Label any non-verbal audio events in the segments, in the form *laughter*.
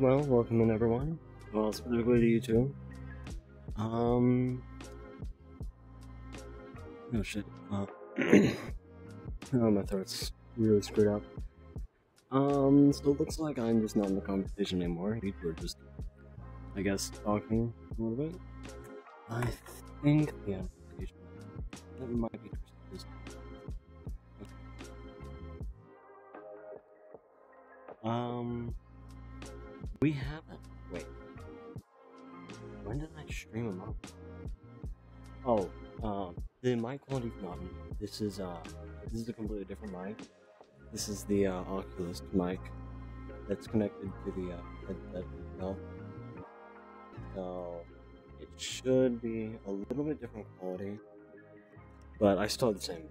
Well, welcome in everyone. Well, specifically to you too. Um. Oh shit. Uh, *clears throat* oh, my throat's really screwed up. Um, so it looks like I'm just not in the conversation anymore. Two are just, I guess, talking a little bit. I think application that might be. Okay. Um, we haven't. Wait. When did I stream them up? Oh, um, the mic quality not. This is uh, this is a completely different mic. This is the uh, Oculus mic that's connected to the uh, headset itself. So it should be a little bit different quality, but I still have the same.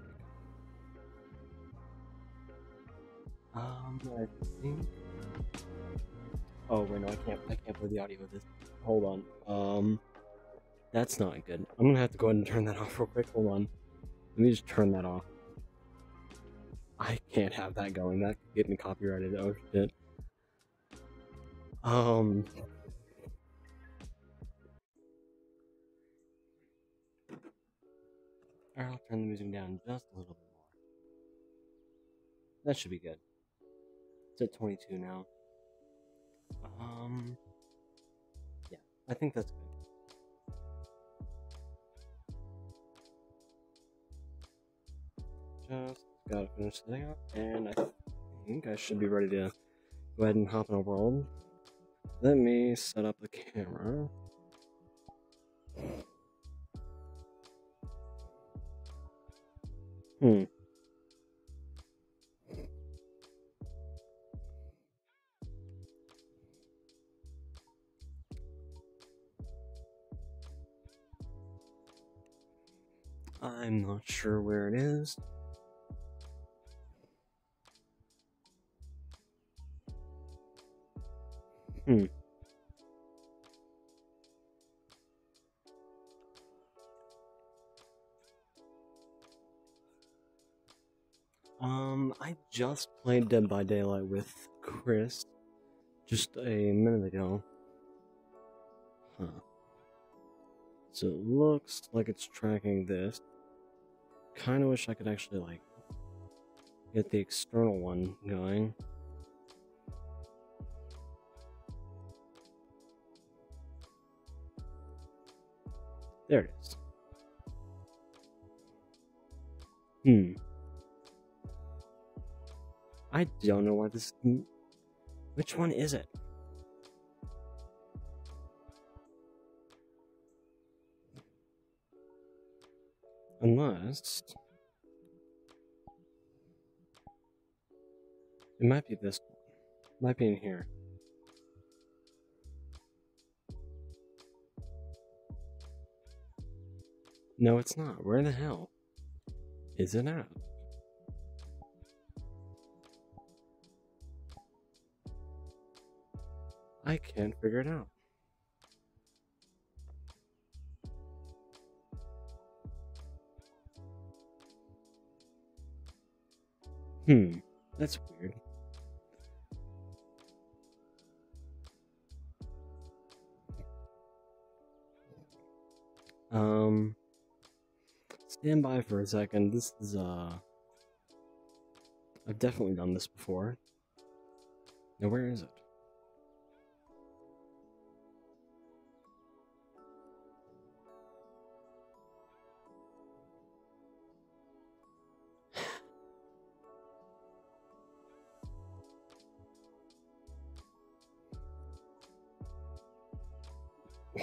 Um, I think. Oh wait, no, I can't. I can't play the audio of this. Hold on. Um, that's not good. I'm gonna have to go ahead and turn that *laughs* off real quick. Hold on. Let me just turn that off. I can't have that going. That could get me copyrighted. Oh shit. Um. Alright, I'll turn the music down just a little bit more. That should be good. It's at 22 now. Um. Yeah, I think that's good. Just gotta finish setting up, and I think I should be ready to go ahead and hop in a world. Let me set up the camera. Hmm. I'm not sure where it is. Hmm. Um, I just played Dead by Daylight with Chris just a minute ago. Huh. So it looks like it's tracking this. Kind of wish I could actually, like, get the external one going. There it is. Hmm. I don't know why this. Which one is it? It might be this one. Might be in here. No, it's not. Where the hell is it at? I can't figure it out. Hmm, that's weird. Um, stand by for a second. This is, uh, I've definitely done this before. Now, where is it?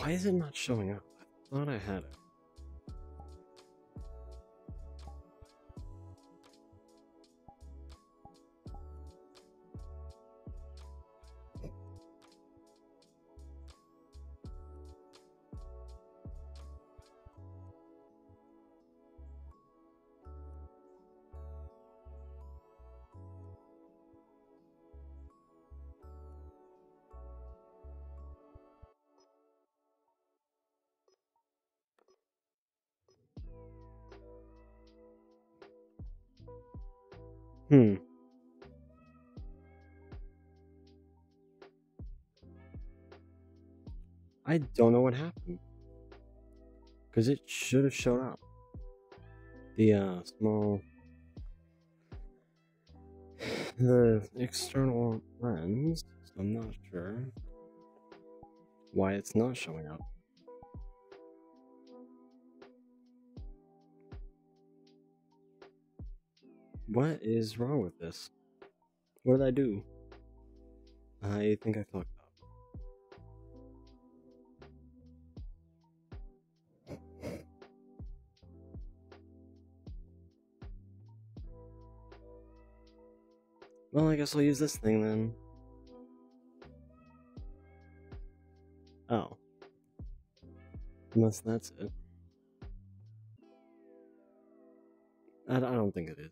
Why is it not showing up? I thought I had it. I don't know what happened. Because it should have showed up. The uh, small. The external lens, I'm not sure why it's not showing up. What is wrong with this? What did I do? I think I fucked Well, I guess I'll use this thing then. Oh. Unless that's it. I, don't think it is.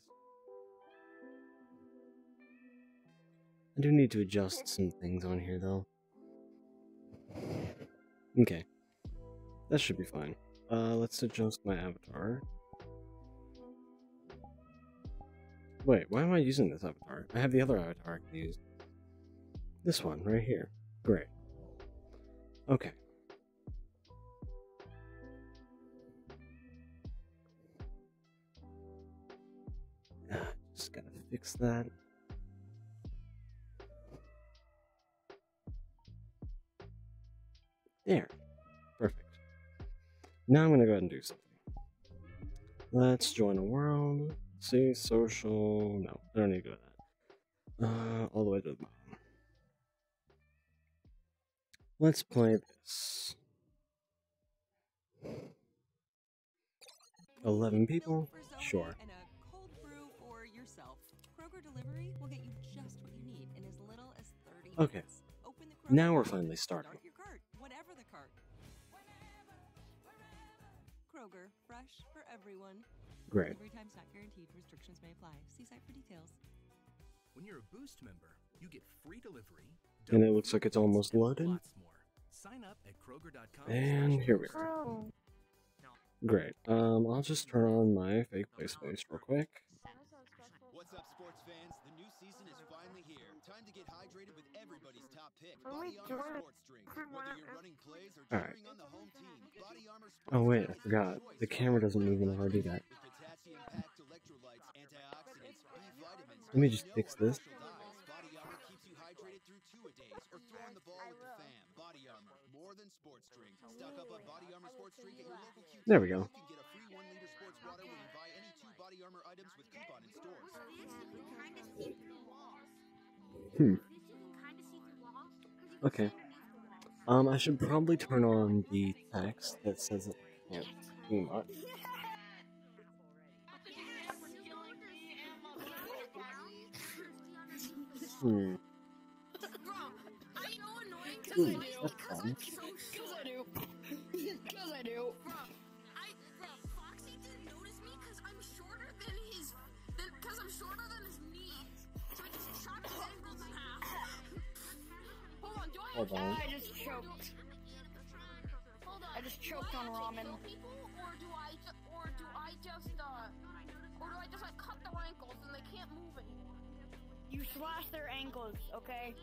I do need to adjust some things on here though. Okay. That should be fine. Uh, let's adjust my avatar. Wait, why am I using this avatar? I have the other avatar I can use. This one, right here. Great. Okay. Ah, just gotta fix that. There. Perfect. Now I'm gonna go ahead and do something. Let's join a world. See, social. No, I don't need to go to that. Uh, all the way to the bottom. Let's play this. 11 people? Sure. And a cold brew for yourself. Kroger delivery will get you just what you need in as little as 30 Okay. Open the Kroger Now we're finally starting. Start your cart, whatever the cart. Kroger, fresh for everyone. Great. Delivery time's not guaranteed. Restrictions may apply. See site for details. When you're a Boost member, you get free delivery. And it looks like it's almost loaded. Sign up at Kroger.com. And here we are. Bro. Great. Um, I'll just turn on my fake play space real quick. What's up, sports fans? The new season is finally here. Time to get hydrated with everybody's top pick, Body Armor Sports Drink. Whether you're running plays or Alright. cheering on the home team, Body Armor Sports Oh wait, I forgot. The camera doesn't move when I do that. Let me just fix this. There we go. Hmm. Okay. Um, I should probably turn on the text that says it can't much. Hmm. Ooh, that's fun. Cause I do. Cause I do. I, Foxy didn't notice me because I'm shorter than his, because I'm shorter than his knees. So I just shot his ankles in half. Hold on, do I Hold on. I just choked. Hold on. I just choked I on actually ramen. people, or do I, or do I just, You slash their ankles, okay?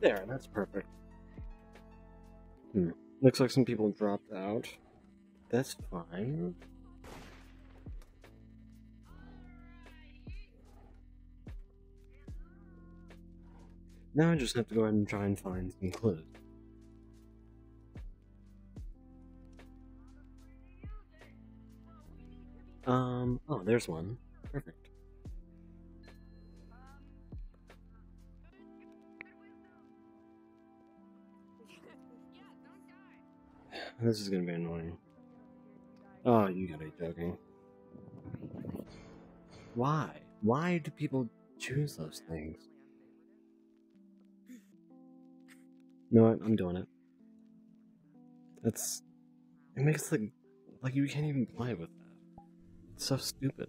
There, that's perfect. Hmm. Looks like some people dropped out. That's fine. Now I just have to go ahead and try and find some clues. Um, oh, there's one. Perfect. This is gonna be annoying. Oh, you gotta be joking. Why? Why do people choose those things? You know what? I'm doing it. That's. It makes like. Like, you can't even play with that. It's so stupid.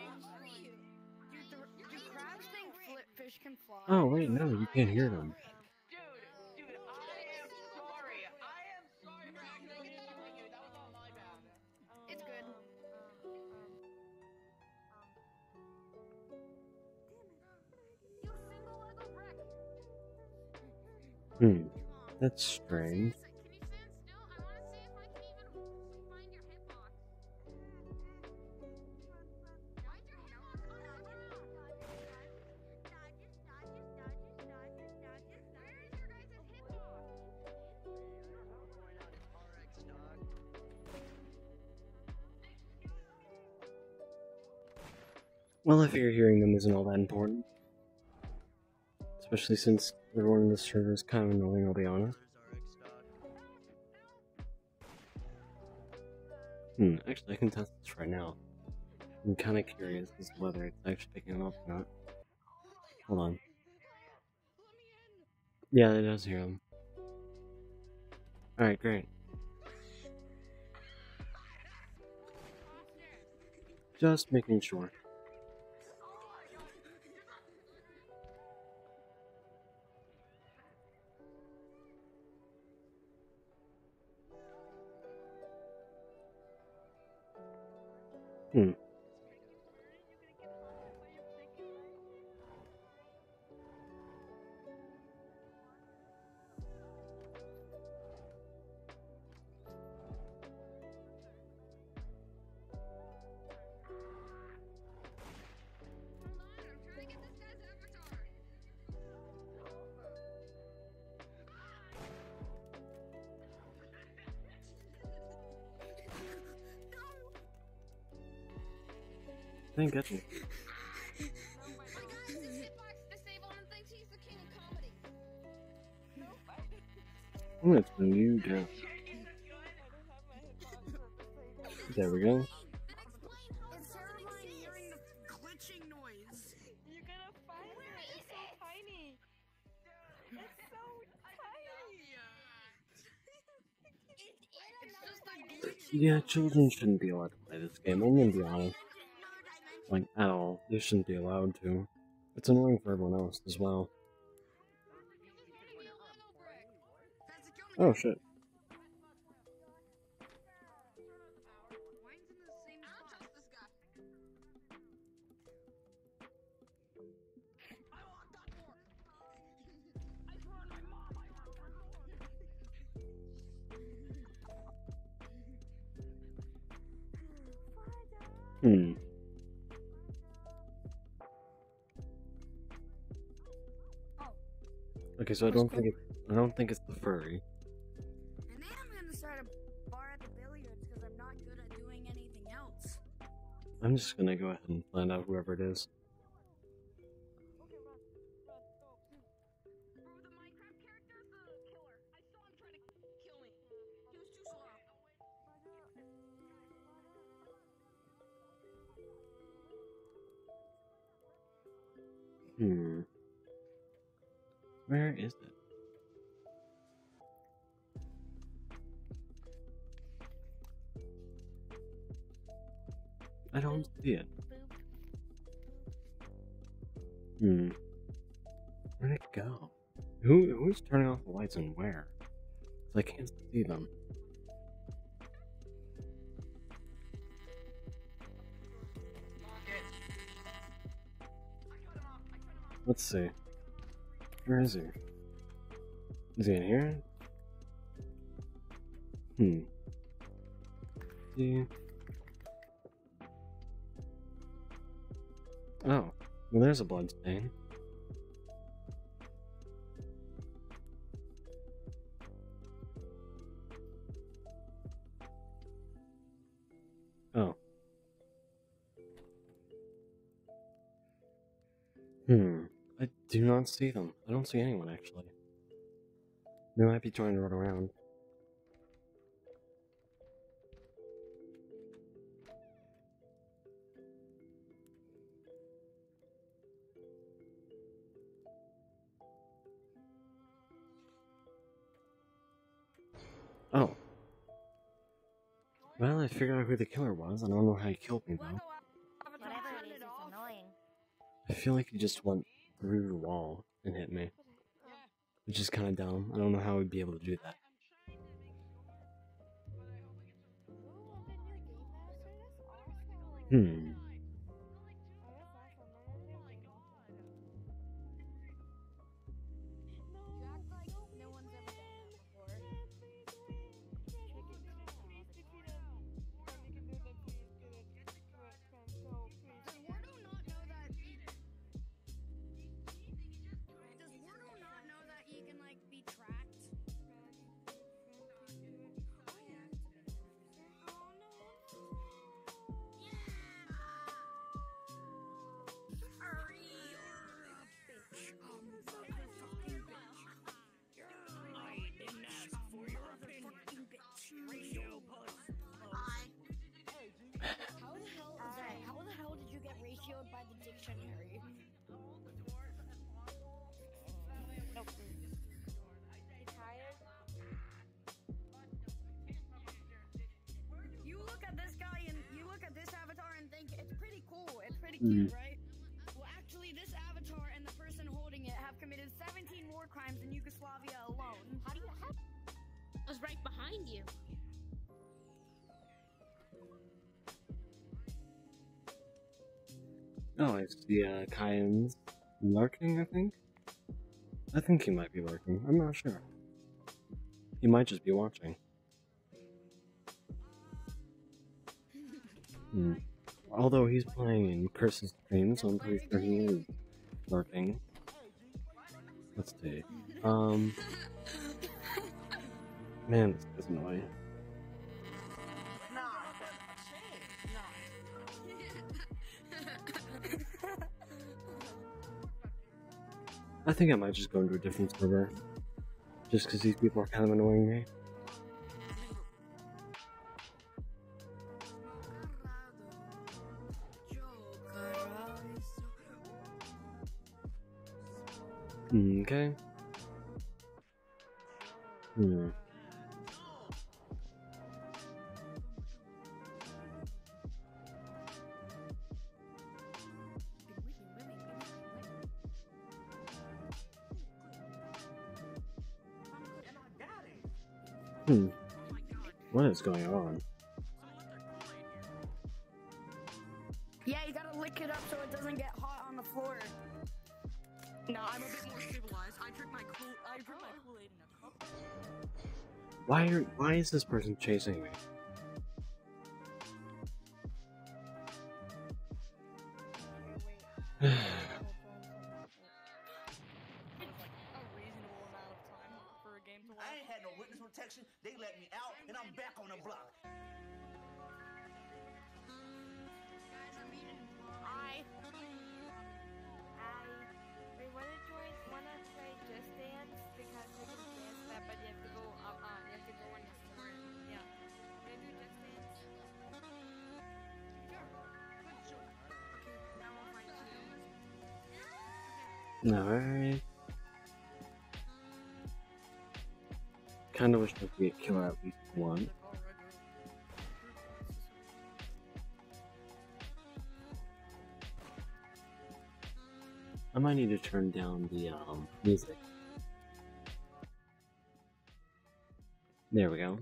Oh, wait, no, you can't hear them. Dude, dude, I Well, I figure hearing them isn't all that important. Especially since everyone in this server is kind of annoying, I'll be honest. Hmm, actually, I can test this right now. I'm kind of curious as to whether it's actually picking them up or not. Hold on. Yeah, it does hear them. Alright, great. Just making sure. Hmm. Is It's so it? tiny. It's so tiny. It's just like Yeah, children shouldn't be allowed to play this game. I'm gonna be honest. Like, all. They shouldn't be allowed to. It's annoying for everyone else as well. Oh shit. Mine's Okay, so I don't think it, I don't think it's the furry. And then I'm gonna start a bar at the billiards because I'm not good at doing anything else. I'm just gonna go ahead and find out whoever it is. Bro, the Minecraft character's the killer. I saw him try to kill me. He was too slow. Hmm. Where is it? I don't see it. Hmm. Where'd it go? Who who's turning off the lights and where? 'Cause I can't see them. Let's see. Where is he? Is he in here? Hmm. See. Oh, well, there's a blood do not see them. I don't see anyone actually. They might be trying to run around. Oh. Well, I figured out who the killer was. I don't know how he killed me though. Whatever Whatever it is, it's annoying. I feel like he just went through the wall and hit me, which is kind of dumb. I don't know how he'd be able to do that. Hmm. Mm. right? Well, actually, this avatar and the person holding it have committed 17 war crimes in Yugoslavia alone. How do you have? I was right behind you. Oh, it's the uh, Kyan's lurking, I think? I think he might be lurking. I'm not sure. He might just be watching. Hmm. Although he's playing in stream, so I'm pretty sure he is lurking. Let's see. Um. Man, this is annoying. I think I might just go into a different server. Just because these people are kind of annoying me. Okay. Hmm. Hmm. What is going on? I'm a bit more civilized. I drink my cool. I drink my Kool-Aid in a cup. Why are why is this person chasing me? Alright. Kinda wish I could get killer at least one. I might need to turn down the um music. There we go.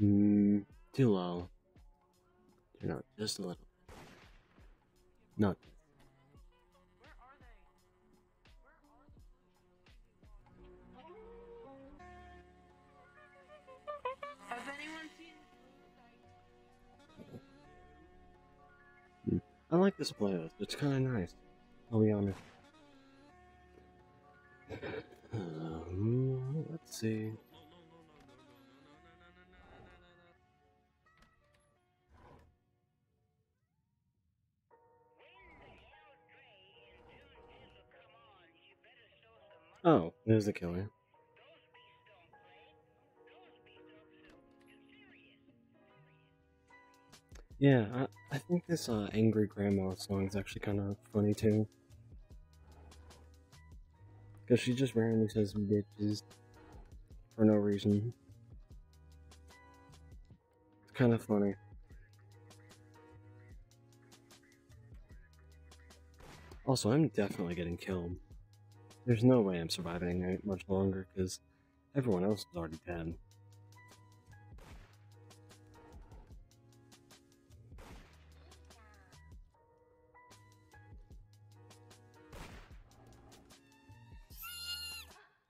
Hmm, too low. Turn out just a little. Not. Has? I like this playlist. It's kind of nice. I'll be honest. Um, let's see. Oh, there's the killer. Yeah, I, I think this uh, Angry Grandma song is actually kind of funny too. Because she just randomly says bitches for no reason. It's kind of funny. Also, I'm definitely getting killed. There's no way I'm surviving much longer because everyone else is already dead.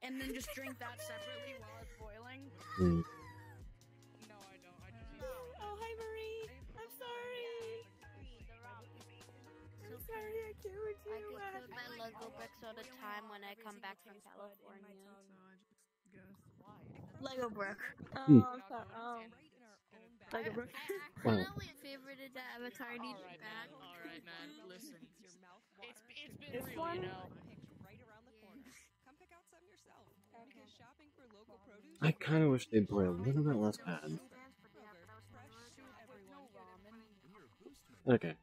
And then just drink that separately while it's boiling. Hmm. I can code my Lego bricks all the time when I come back from California. Lego brick. Oh, I'm sorry. Oh. Lego brick. Wow. I always favorited the Avatar need Alright, back. Alright, man. Listen. It's, it's been This real, one? you know. right around the corner. Come pick out some yourself. Because shopping for local produce I kind of wish they'd play a little bit less bad. When you're a Boost member, Okay.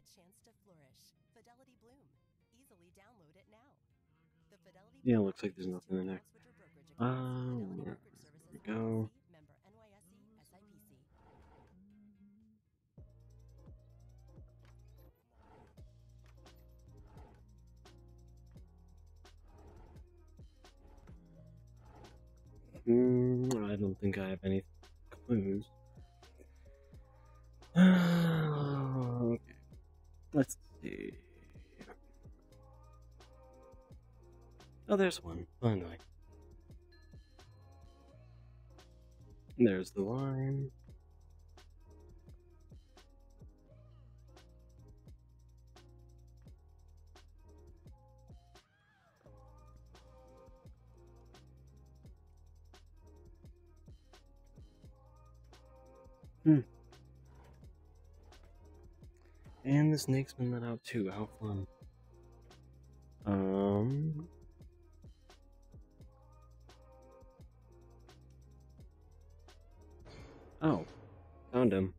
A chance to flourish. Fidelity Bloom. Easily download it now. The Fidelity Yeah, Bloom looks like there's nothing in there. switcher brokerage accounts. Um, there we go. LLC, member NYSE, SIPC. Mm, I don't think I have any clues. *sighs* okay. Let's see. Oh, there's one. Finally. There's the line. Hmm. And the snake's been let out too. How fun. Um. Oh, found him.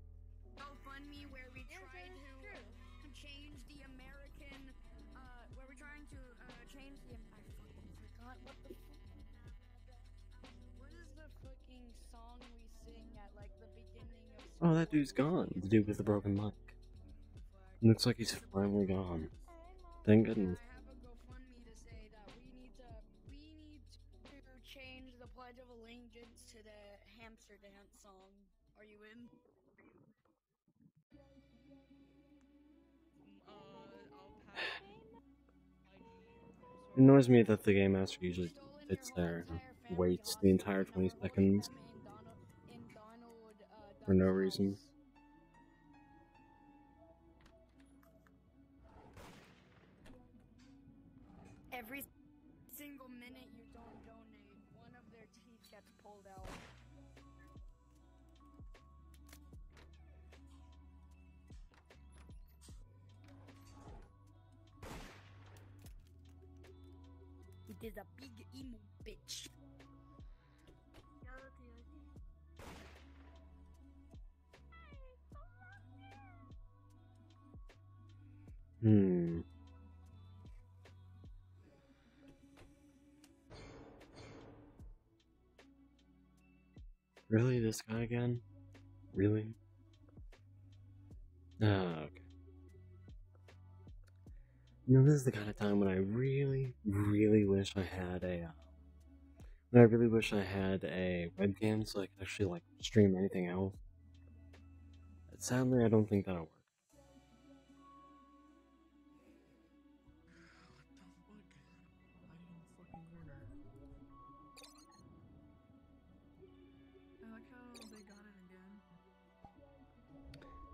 GoFundMe where we tried to change the American, uh, where we're trying to uh, change the. I fucking forgot what the. What is the fucking song we sing at like the beginning of? Oh, that dude's gone. The dude with the broken mic. Looks like he's finally gone. Thank goodness. It annoys me that the game master usually sits there and waits the entire 20 seconds for no reason. Is a big emo bitch. Hmm. Really, this guy again? Really? Ah, okay. You know, this is the kind of time when I really, really wish I had a. Uh, when I really wish I had a webcam so I could actually like stream anything else. But sadly, I don't think that'll work.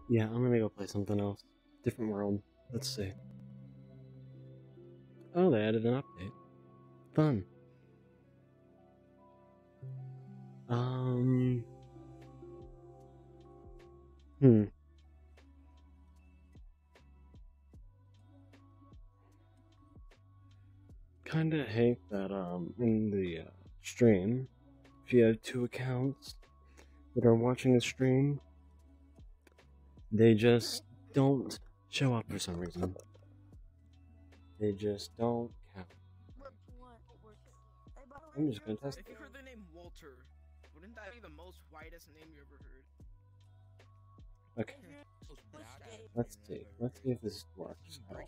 Yeah, I'm gonna go play something else. Different world. Let's see. Oh, they added an update. Fun. Um. Hmm. Kinda hate that, um, in the uh, stream, if you have two accounts that are watching the stream, they just don't show up for some reason. They just don't count. I'm just gonna test If it. you heard the name Walter, wouldn't that be the most whitest name you ever heard? Okay. Let's see. Let's see if this works. at all.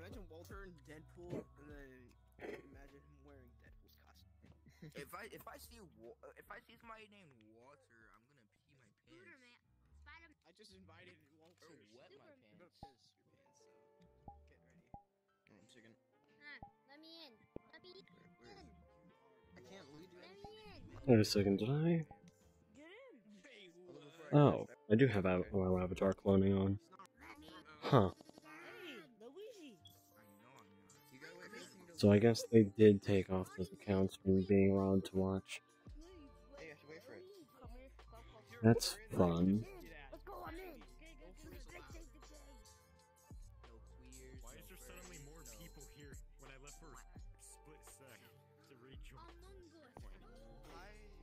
Imagine Walter in Deadpool, and then imagine him wearing Deadpool's costume. *laughs* if I if I see if I see somebody named Walter, I'm gonna pee my pants. I just invited Walter. Or wet my pants. Wait a second, did I? Oh, I do have av- oh, avatar cloning on. Huh. So I guess they did take off those accounts from being allowed to watch. That's fun.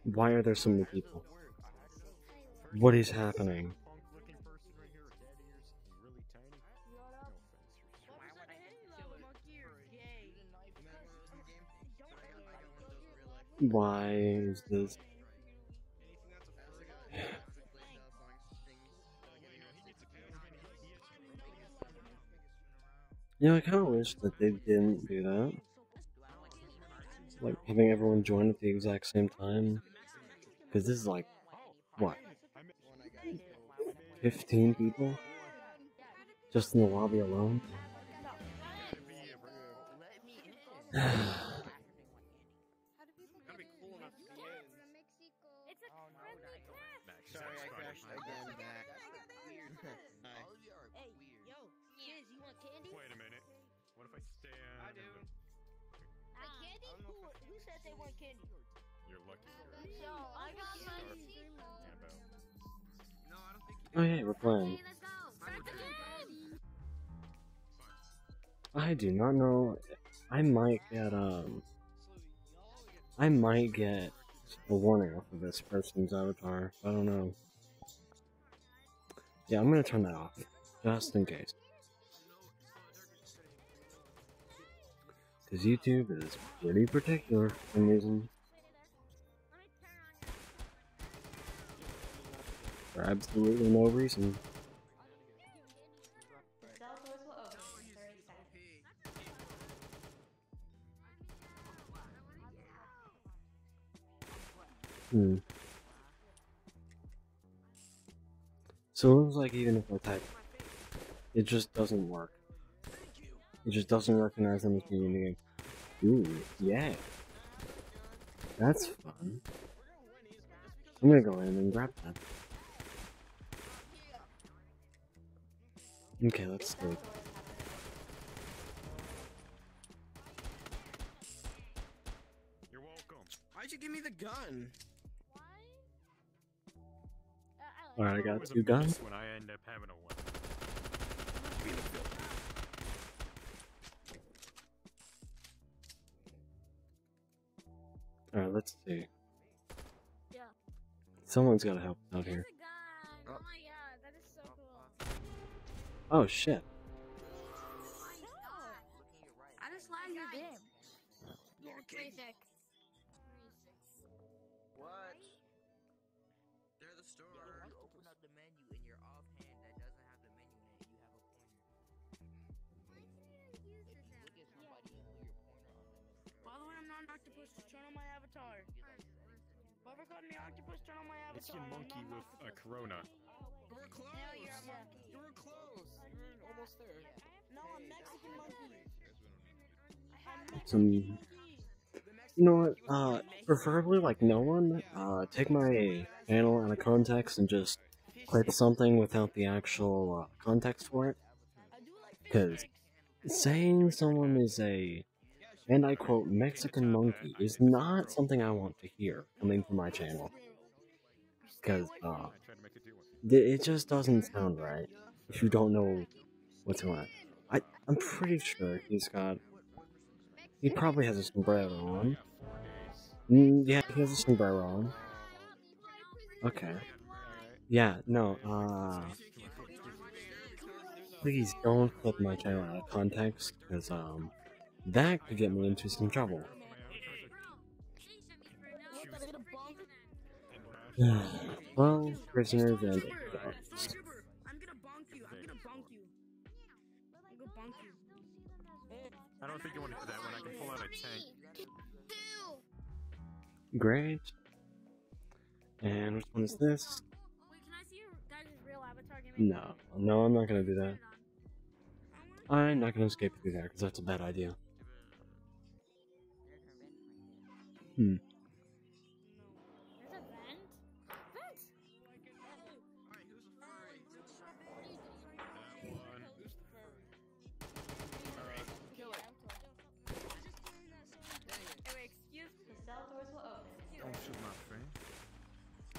Why are there so many people? What is happening? Why is this? You know, I kind of wish that they didn't do that. Like having everyone join at the exact same time. Because this is like, what? 15 people? Just in the lobby alone? Sorry, I crashed again. Back. Hi. Hey, yo, kids, you want candy? Wait a minute. What if I stand? I do. Uh, candy? Who, who said they want candy? Oh yeah, we're playing. I do not know. I might get um. I might get a warning off of this person's avatar. I don't know. Yeah, I'm gonna turn that off just in case. Because YouTube is pretty particular for some reason. For absolutely no reason. Hmm. So it looks like even if I type, it just doesn't work. It just doesn't recognize anything in the game. Ooh, yeah. That's fun. I'm gonna go in and grab that. Okay, let's see. You're welcome. Why'd you give me the gun? Alright, I got two guns. When I end up having a weapon. Alright, let's see. Yeah. Someone's gotta help out here. Oh shit. I just lagged your game. Basic. What? They're the store. You open up the menu in your offhand that doesn't have the menu in it. You have a pointer. If you look at somebody and put your pointer on them, it's By the way, I'm not an octopus. Just turn on my avatar. Whoever called me octopus, turn on my avatar. It's your monkey with a octopus. corona. You were close. Hell yeah, I'm a- You were close. You were almost there. No, I'm Mexican monkey. Some. You know what? Uh, preferably like no one. Uh, take my channel out of context and just clip something without the actual uh, context for it. Because saying someone is a and I quote, Mexican monkey is not something I want to hear coming from my channel. Because, uh, it just doesn't sound right if you don't know what's going on. I, I'm pretty sure he's got. He probably has a sombrero on. Mm, yeah, he has a sombrero on. Okay. Yeah, no, uh. Please don't put my channel out of context, because, um, that could get me into some trouble. *sighs* well, prisoners and don't think you want to do that when I can pull out a tank. Great. And which one is this? Wait, can I see your guys' real avatar game? No, no, I'm not gonna do that. I'm not gonna escape through there because that's a bad idea. Hmm.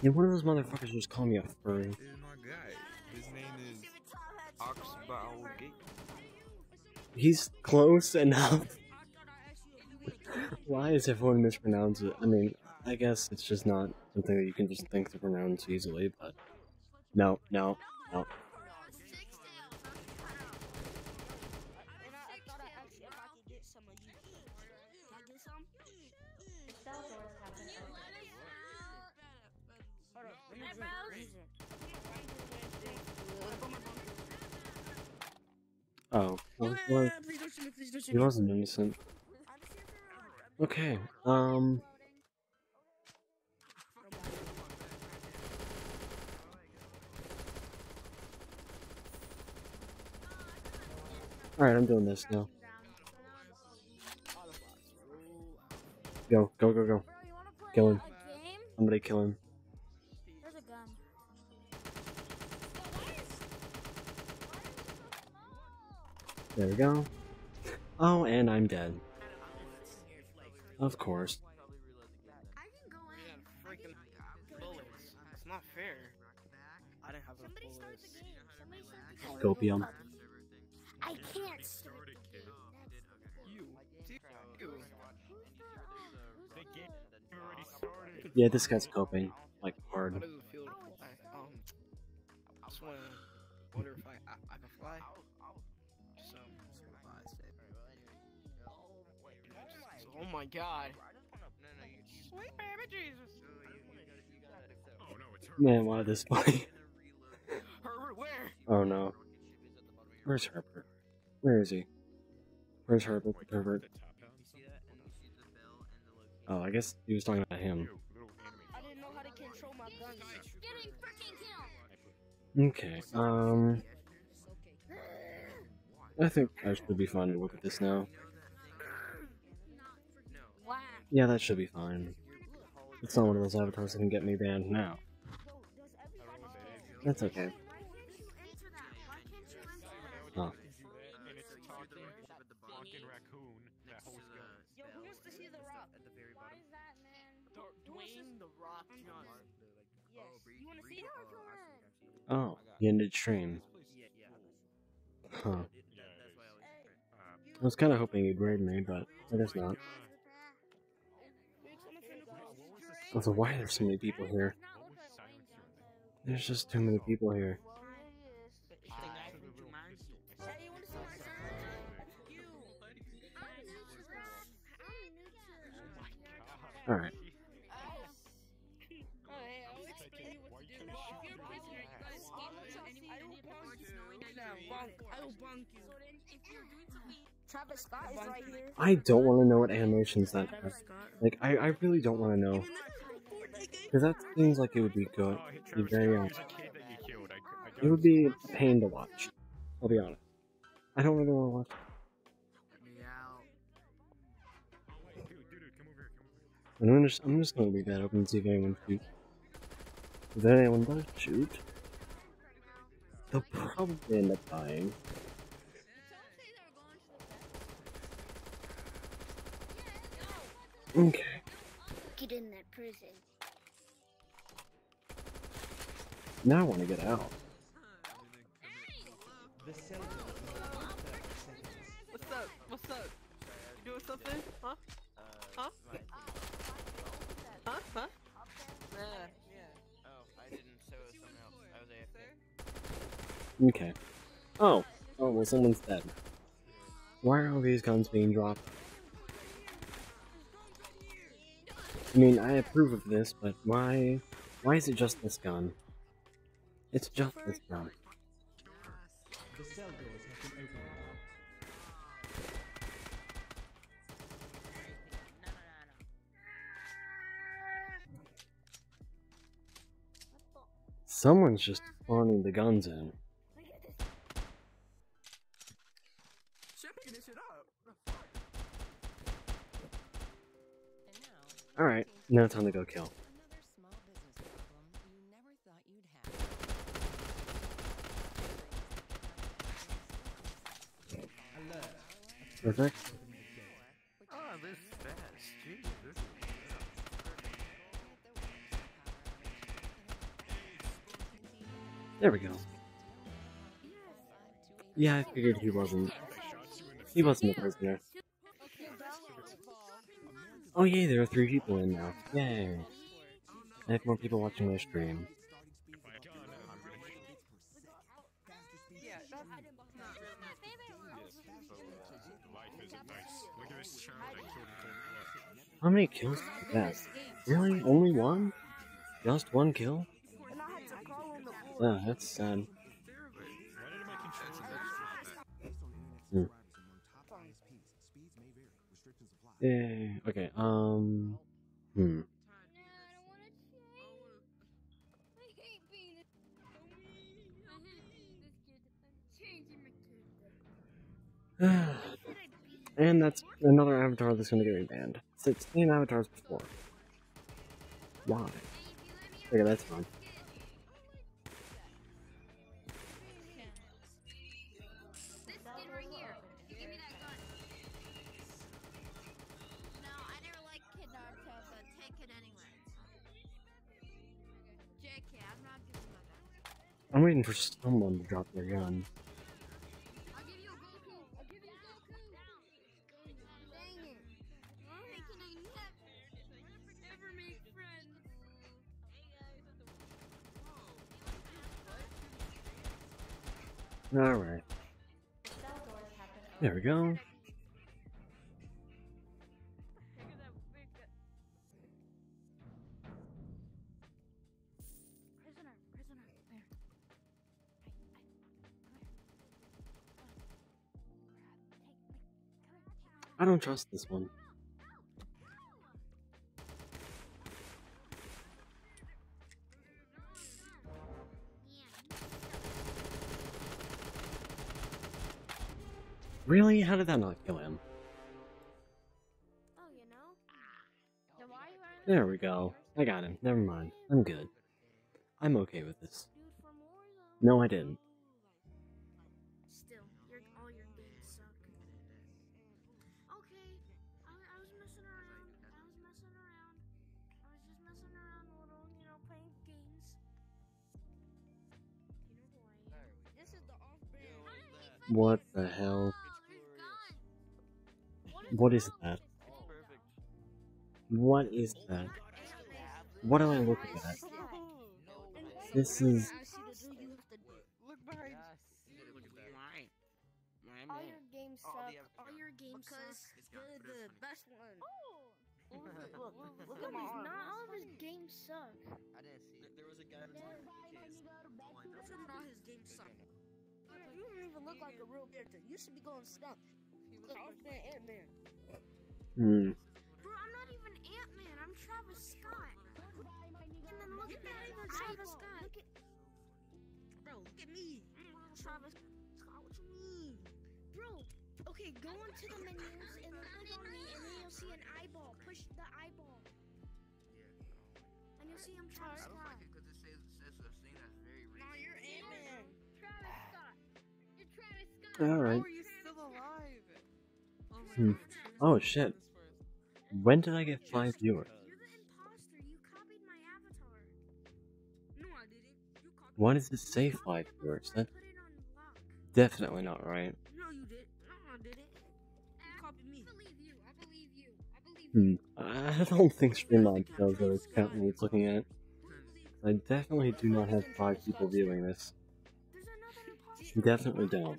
Yeah, one of those motherfuckers just called me a furry. My guy. His name is He's close enough. Why is everyone mispronounce it? I mean, I guess it's just not something that you can just think to pronounce easily, but no, no, no. Oh, well, well, please don't shoot me, please don't shoot he wasn't innocent. Okay, um. Alright, I'm doing this now. Go, go, go, go. Kill him. Somebody kill him. There we go. Oh, and I'm dead. Of course. It's not fair. I didn't have enough bullets. Copium. I can't start You. You. The game already started. Yeah, this guy's coping. Like, hard. My god. Sweet baby Jesus. Oh no, it's her. Man, why this fight? *laughs* Herbert, where? Oh no. Where's Herbert? Where is he? Where's Herbert? Herbert. Oh, I guess he was talking about him. I didn't know how to control my guns. Getting freaking killed. Okay, um. I think I should be fine to look at this now. Yeah, that should be fine. It's not one of those avatars that can get me banned now. That's okay. Oh, the the it? Oh, he ended stream. Huh. I was kind of hoping he'd raid me, but I guess not. Also, why are there so many people here? There's just too many people here. Alright. I don't want to know what animations that have. Like, I, I really don't want to know. Because that seems like it would be good. Be very, um, it would be a pain to watch. I'll be honest. I don't really want to watch. I'm just, I'm just gonna leave that open and see if anyone shoots. If anyone does shoot, they'll probably end up dying. Okay. Get in that prison. Now I want to get out. What's up? What's up? You doing something? Huh? Huh? Huh? Huh? Yeah, yeah. Oh, I didn't, so it was someone else. I was AFK. Okay. Oh. Oh, well, someone's dead. Why are all these guns being dropped? I mean, I approve of this, but why... Why is it just this gun? It's just this gun. The cell doors have been opened. Someone's just spawning the guns in. Shit picking this shit up. Alright, now time to go kill. Perfect. Oh, this fast. Jeez, this There we go. Yeah, I figured he wasn't. He wasn't a prisoner. Oh yay, there are three people in now. Yay. I have more people watching my stream. How many kills did that? Really? Only one? Just one kill? Oh, that's sad. Hmm. Yeah, okay, um... Hmm. *sighs* and that's another avatar that's gonna get me banned. 16 avatars before. Why? Okay, that's fine. I'm waiting for someone to drop their gun. Alright. There we go. I don't trust this one. Really? How did that not kill him? Oh, you know? Then why you There we go. I got him. Never mind. I'm good. I'm okay with this. No, I didn't. Still, your all your games suck. Okay, I, I was messing around. I was messing around. I was just messing around a little, you know, playing games. You know who I am. This is the off-brand. What the hell? What is that? What is that? What am I looking at? This is. Look All your games suck. All your the best one. Look, look at not. All of his games suck. I didn't see. There was a guy not his games suck. You don't even look like a real character. You should be going stump. Look, Ant-Man, Ant-Man. Hmm. Bro, I'm not even Ant-Man. I'm Travis Scott. And then look at that. Even Travis Scott. Look at... Bro, look at me. Travis Scott, what you mean? Bro, okay, go into the menus and then click on me and then you'll see an eyeball. Push the eyeball. And you'll see I'm Travis I don't Scott. like it because it says, says a thing that's very racist. No, you're Ant-Man. Travis Scott. You're Travis Scott. Alright. How are you still alive? Oh my Hmm. god. Oh shit. When did I get five viewers? Why does it say five viewers? That's definitely not right. No, you did. No, I didn't. You copied me. Hmm. I don't think Streamlabs knows what its count needs looking at. I definitely do not have five people viewing this. Definitely don't.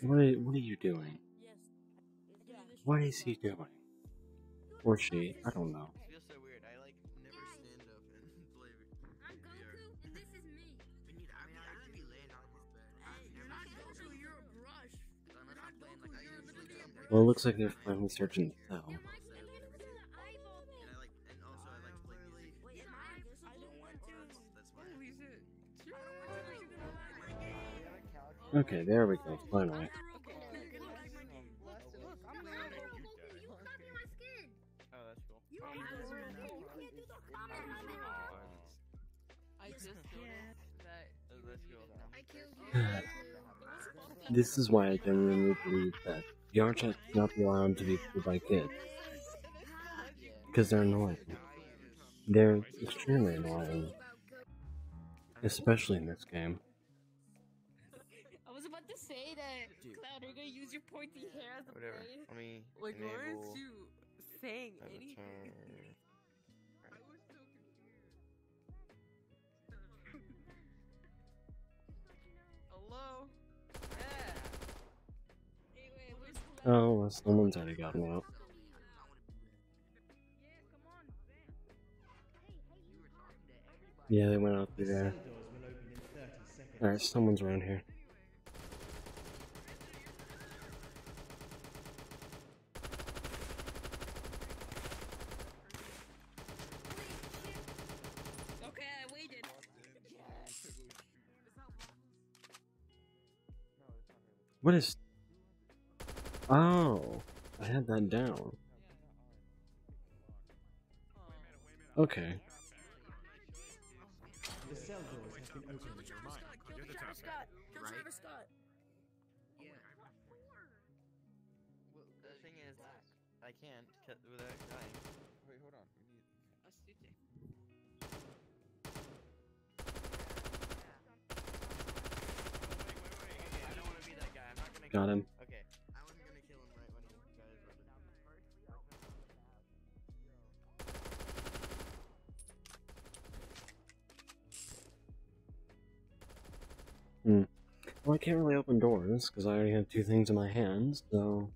What are, what are you doing? What is he doing? Or she? I don't know. *laughs* Well, It looks like they're finally never stand up Okay, there we go, finally. *sighs* This is why I genuinely believe that VR chat should not be allowed to be played by kids. Because they're annoying. They're extremely annoying. Especially in this game. Use your pointy hair as a Whatever. blade? Let me Like, why aren't you saying anything? avatar. *laughs* Hello? Yeah. Hey, wait, where's Oh, well, someone's already gotten out. Yeah, they went out through there. Cell doors will open in 30 seconds. Alright, someone's around here. What is. Oh, I had that down. Okay. The cell doors have been opened. The top Scott. Kill. Travis Scott. I can't without dying. Got him. Okay. I wasn't gonna kill him right when he got his weapon. Hmm. Well, I can't really open doors because I already have two things in my hands, so.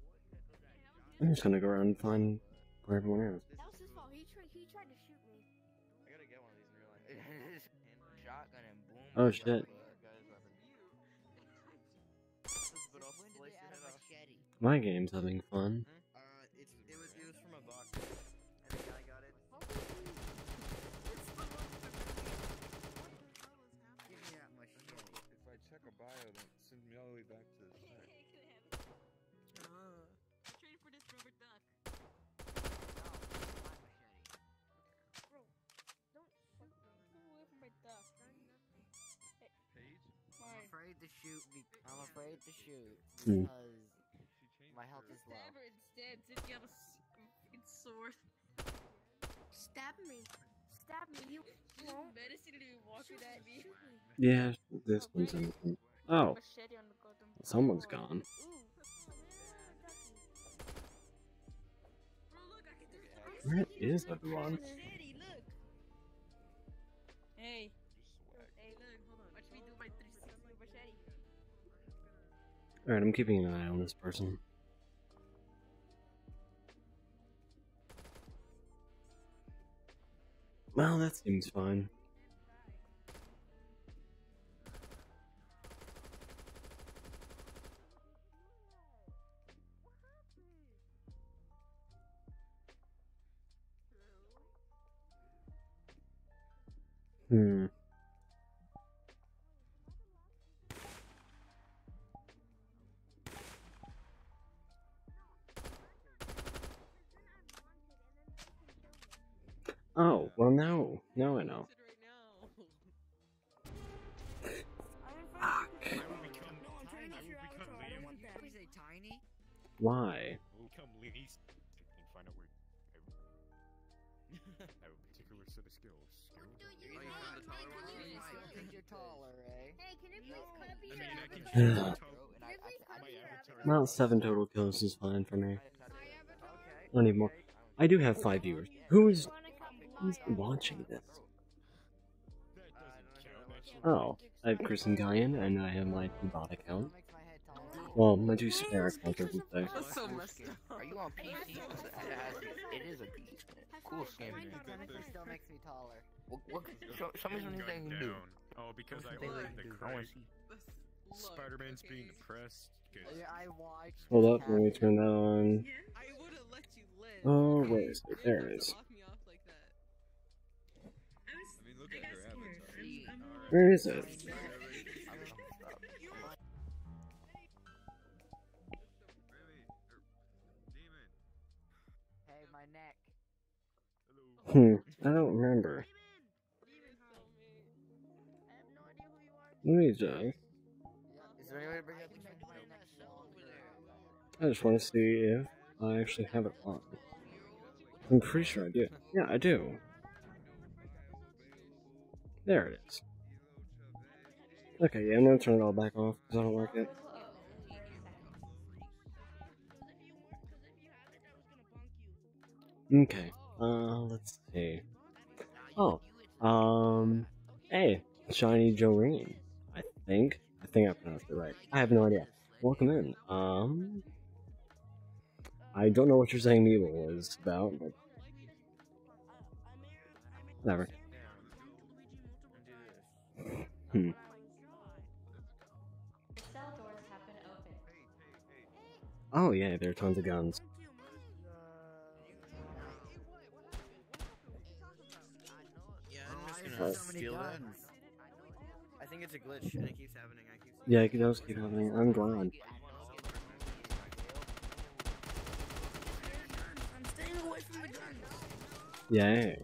I'm just gonna go around and find where everyone is. That was his fault. He tried. He tried to shoot me. I gotta get one of these in real life. and *laughs* shotgun and boom. Oh, got shit. My game's having fun. To shoot. I'm afraid to shoot Hmm. because my health is low. Stab her instead, since you have a s- fucking sword. Stab me. Stab me. You You won't. medicine to be walking at me. Yeah, this one's innocent. Oh, Machete on the goddamn someone's floor. gone. Ooh. Where is everyone? Alright, I'm keeping an eye on this person. Well, that seems fine. Hmm. Avatar. About seven total kills is fine for me. I don't need more. I do have five viewers. Who's who's watching this? Oh, I have Chris and Guyan, and I have my bot account. Well, my two spare accounts, I should say. That's so messed up. Are you on PC? It is a PC. Cool skin. Still makes me taller. What, what, show, show me something they Going can do. Oh, because I Something they ordered the do. I wanna crate. see. Spider-Man's being depressed. 'cause- Yeah, I watched. Hold up, let me turn that on. I would have let you live. Oh, where is it? There it is. Lock me off like that. I mean, look at her avatar. Where is it? Hey, my neck. Hmm, I don't remember. Let me just. Is there any way to bring up I just want to see if I actually have it on. I'm pretty sure I do. Yeah, I do. There it is. Okay, yeah, I'm gonna turn it all back off because I don't like it. Okay, uh, let's see. Oh, um, hey, Shiny Joreen. I think. I think I pronounced it right. I have no idea. Welcome in. Um, I don't know what you're saying Meeble was about, but whatever. Hmm. Oh yeah, there are tons of guns. Yeah, I'm just gonna steal that. I think it's a glitch and it keeps happening. Yeah, it does keep happening. I'm glad. I'm staying away from the guns. Yay.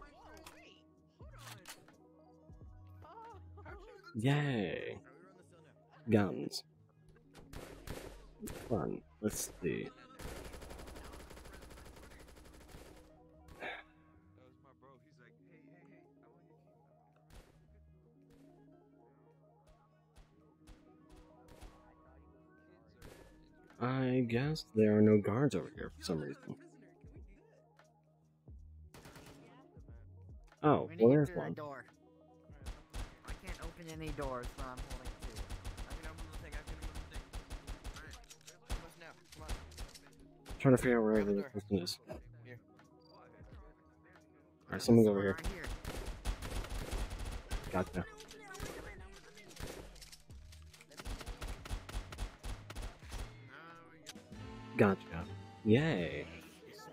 Yay. Guns. Fun. Let's see. I guess there are no guards over here for some reason. Oh, We well need to get there's one. door. I can't open any doors when I'm holding two. I can open the thing. I can open the thing. Alright. Almost now. Come on. Trying to figure out where the person is. Alright, someone go over here. Right here. Gotcha. Gotcha. Yay.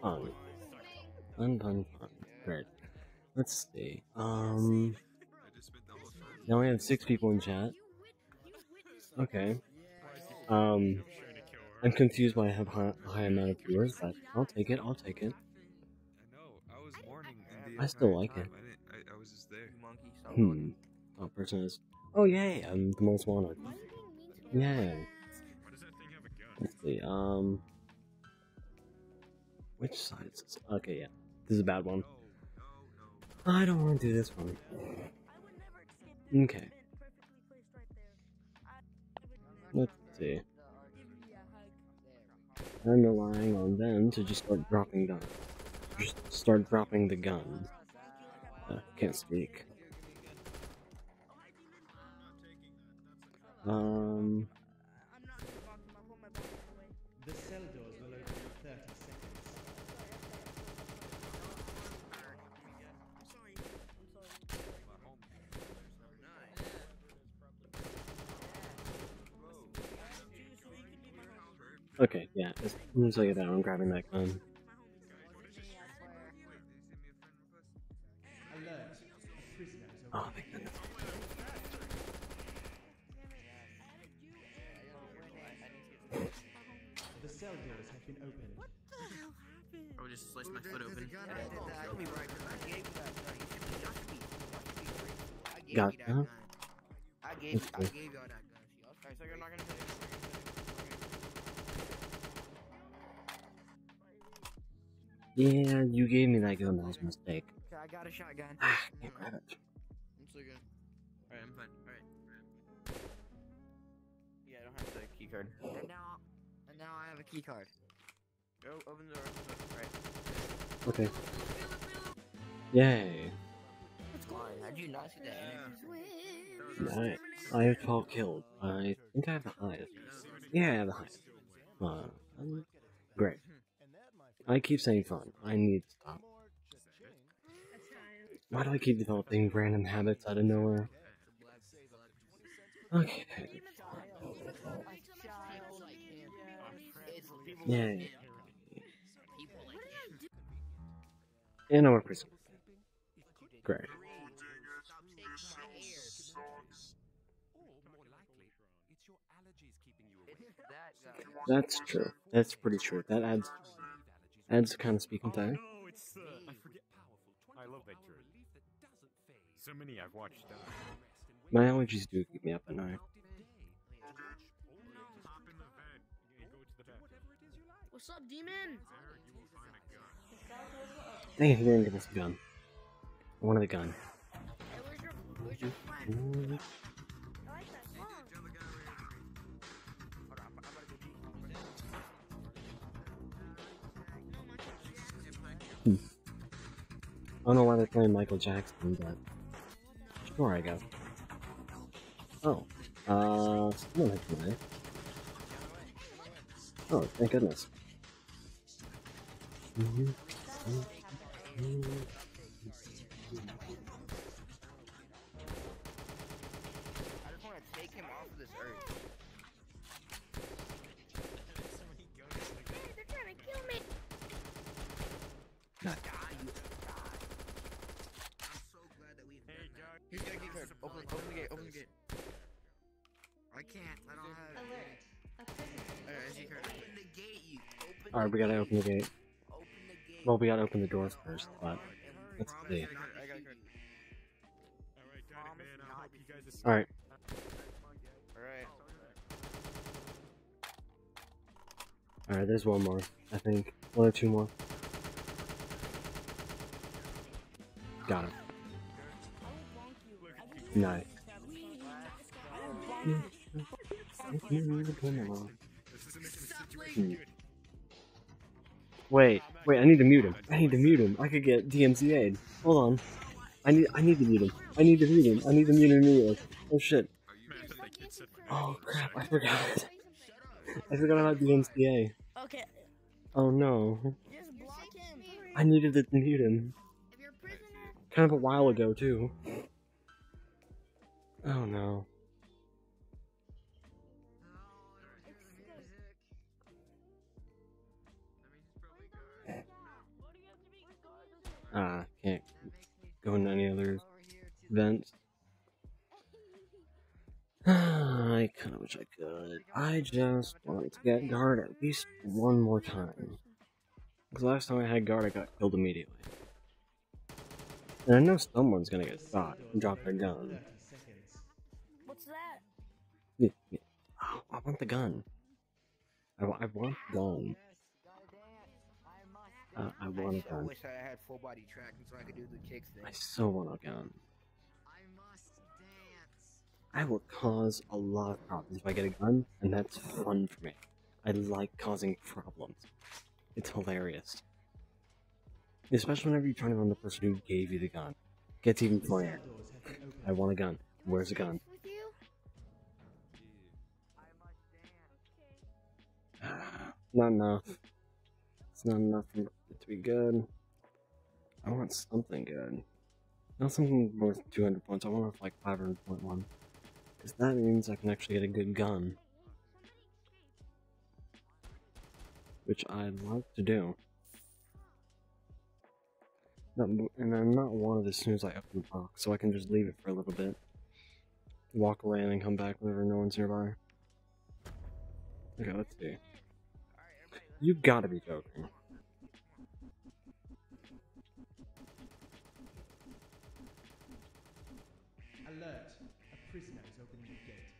Fun. Fun, fun, fun. Great. Let's see. Um. Now we have six people in chat. Okay. Um. I'm confused why I have high, high amount of viewers, but I'll take it. I'll take it. I still like it. Hmm. Oh, person is. Oh yay! I'm the most wanted. Yay. Let's see. Um. Which side is this? Okay, yeah. This is a bad one. I don't want to do this one. Okay. Let's see. I'm relying on them to just start dropping guns. Just start dropping the gun. Uh, can't speak. Um. Okay, yeah. As soon as I get out, I'm grabbing that gun. Alert. A prisoner is Oh, thank goodness. The cell doors have been opened. I would just slice my foot open. I did Yeah, you gave me that gun. That was a mistake. Okay, I got a shotgun. Ah, can't grab it. I'm so good. Alright, I'm fine. Alright. Yeah, I don't have the key card. And now, and now I have a key card. Go, open the door. Open the door. Right. Okay. Yay. Why? How'd you not see that energy? I, I have 12 killed. I think I have the highest. Yeah, I have the highest. Uh, great. I keep saying fun. I need to stop. Why do I keep developing random habits out of nowhere? Okay. Yay. And I'm a prison. Great. That's true. That's pretty true. That adds adds kind of speaking time. Oh, it's the. I forget powerful. I love that turret. So many I've watched. Uh, My allergies do keep me up at night. What's up, demon? Dang it, he didn't give us a gun. I wanted a gun. Hey, where's your, where's your don't know why they're playing Michael Jackson, but sure, I guess. Oh, uh, someone has a. Oh, thank goodness. Mhm. I just want to take him off of this earth. Hey, they're trying to kill me. God. Here's the key card. Open, open the gate. Open the gate. I can't. I don't have it. Alright, key the gate. Alright, we gotta open the gate. Well, we gotta open the door first, but let's see. I got a card. Alright, Alright. alright, there's one more, I think. One or two more. Got it. Nice. Hmm. Wait, wait, I need to mute him. I need to mute him. I could get DMCA'd. Hold on. I need I need to mute him. I need to mute him. I need to mute him immediately. Oh shit. Oh crap, I forgot. *laughs* I forgot about DMCA. Okay, Oh no. just block him. I needed to mute him. If you're a prisoner, Kind of a while ago too. Oh no. Ah, can't go into any other events. *sighs* I kind of wish I could. I just want to get guard at least one more time. Because last time I had guard, I got killed immediately. And I know someone's gonna get shot and drop their gun. I want the gun. I, I want the gun. Uh, I want a I gun. wish I had full body tracking so I could do the kicks thing. I so want a gun. I. I will cause a lot of problems if I get a gun, and that's fun for me. I like causing problems. It's hilarious. Especially whenever you're trying to run the person who gave you the gun. Gets even funnier. I want a gun. Where's the gun? Not enough. It's not enough for it to be good. I want something good. Not something worth 200 points. I want like 500.1. Because that means I can actually get a good gun. Which I'd like to do. And I'm not wanted as soon as I open the box, so I can just leave it for a little bit. Walk away and then come back whenever no one's nearby. Okay, let's see. You gotta be joking. Alert! A prisoner is opening the gate.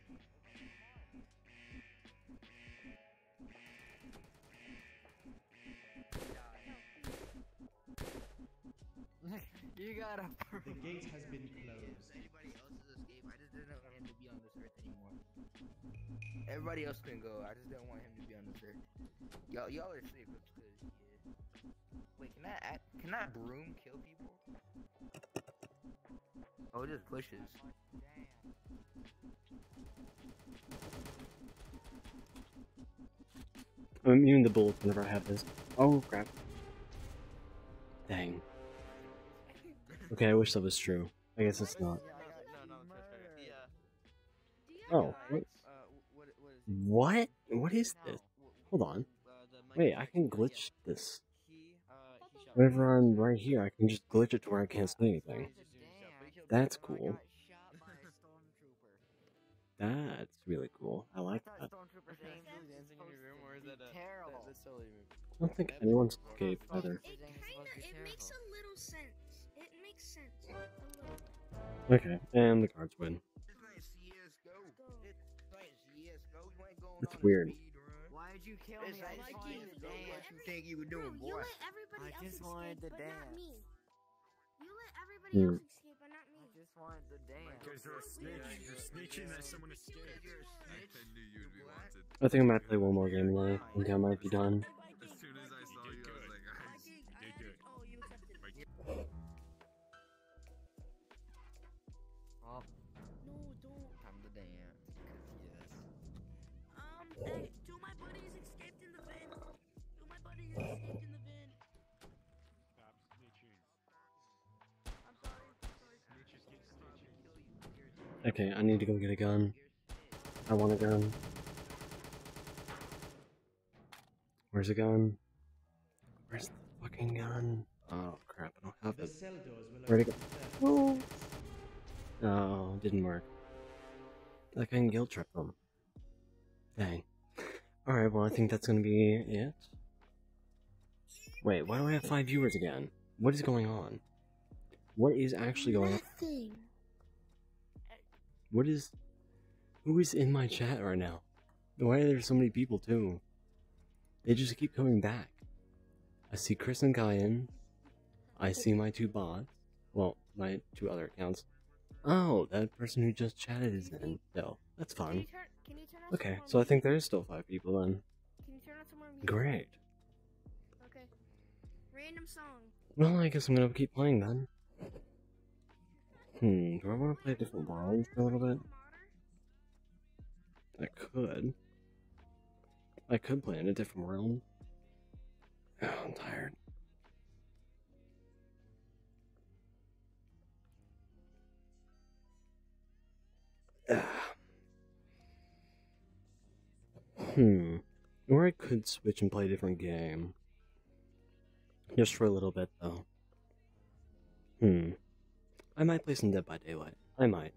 *laughs* You gotta. The gate has been closed. Anybody else's escape? I just didn't want him to be on this earth anymore. Everybody else can go. I just didn't want him to be on this earth. Y'all, y'all are safe. It's good. Yeah. Wait, can that act, can that broom kill people? Oh, it just pushes. I'm immune to bullets whenever I have this. Oh crap. Dang. Okay, I wish that was true. I guess it's not. Oh, what? What? What is this? Hold on. Wait, I can glitch this. Whenever I'm right here, I can just glitch it to where I can't see anything. That's cool. That's really cool. I like that. I don't think anyone's escaped either. It kinda, it makes a little sense. It makes sense. Okay, and the cards win. It's weird. Why did you kill It's me? I just wanted to dance. What you think you were doing, You boy? let everybody I else just escape, wanted to but not dance. me. You let everybody hmm. else escape, but not me. I just wanted to dance. Because you're a snitch. You're snitching that someone escaped. I you'd be wanted. I think I might play one more game tonight. I think I might be done. Okay, I need to go get a gun. I want a gun. Where's the gun? Where's the fucking gun? Oh crap, I don't have it. Where'd it go? themselves. Oh, didn't work. Like I can guilt trip them. Dang. Alright, well I think that's gonna be it. Wait, why do I have five viewers again? What is going on? What is actually going on? What is... Who is in my chat right now? Why are there so many people too? They just keep coming back. I see Chris and Kyan. I see my two bots. Well, my two other accounts. Oh, that person who just chatted is in. No, that's fun. turn? Can you turn on Okay, so I think there is still five people then. Can you turn on some more music? Great. Okay. Random song. Well, I guess I'm gonna keep playing then. Hmm, do I want to play a different world for a little bit? I could. I could play in a different world. Oh, *sighs* I'm tired. *sighs* Hmm. Or I could switch and play a different game. Just for a little bit, though. Hmm. I might play some Dead by Daylight. I might.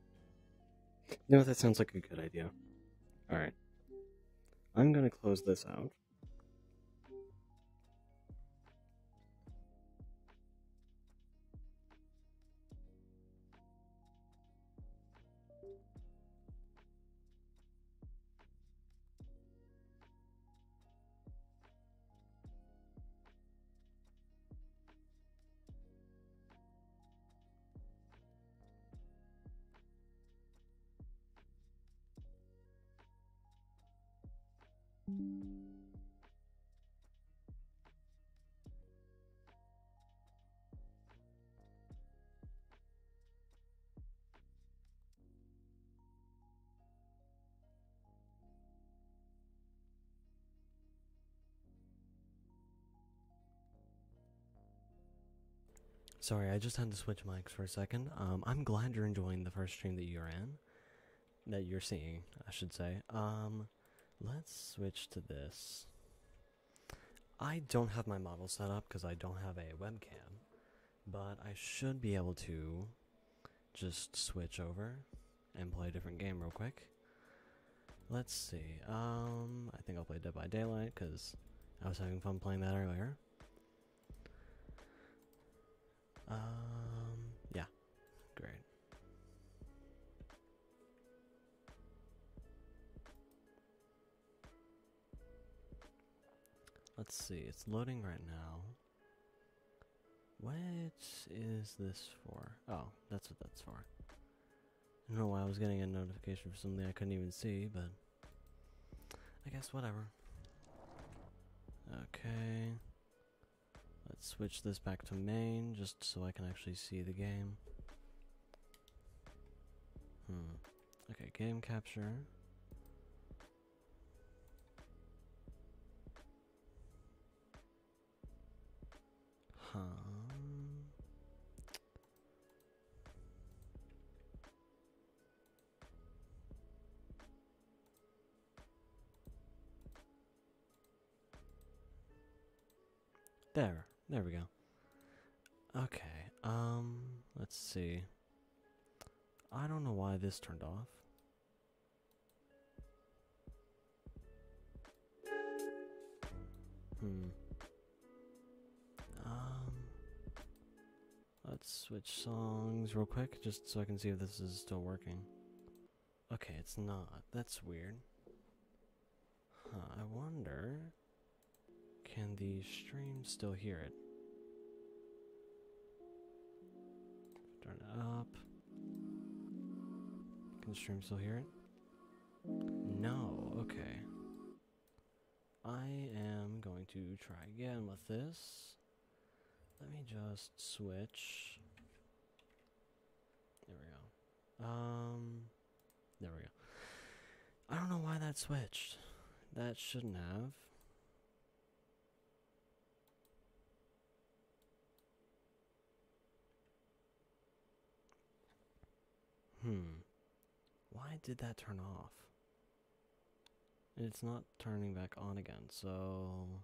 You know, that sounds like a good idea. Alright. I'm gonna close this out. Sorry, I just had to switch mics for a second. Um, I'm glad you're enjoying the first stream that you're in. That you're seeing, I should say. Um, let's switch to this. I don't have my model set up because I don't have a webcam, but I should be able to just switch over and play a different game real quick. Let's see. Um, I think I'll play Dead by Daylight because I was having fun playing that earlier. Um, Let's see, it's loading right now. What is this for? Oh, that's what that's for. I don't know why I was getting a notification for something I couldn't even see, but I guess whatever. Okay. Let's switch this back to main just so I can actually see the game. Hmm. Okay, game capture. There. There we go. Okay. Um, let's see. I don't know why this turned off. Hmm. Um, let's switch songs real quick just so I can see if this is still working. Okay, it's not. That's weird. Huh, I wonder. Can the stream still hear it? Turn it up. Can the stream still hear it? No, okay. I am going to try again with this. Let me just switch. There we go. Um, there we go. I don't know why that switched. That shouldn't have. Hmm. Why did that turn off? It's not turning back on again, so.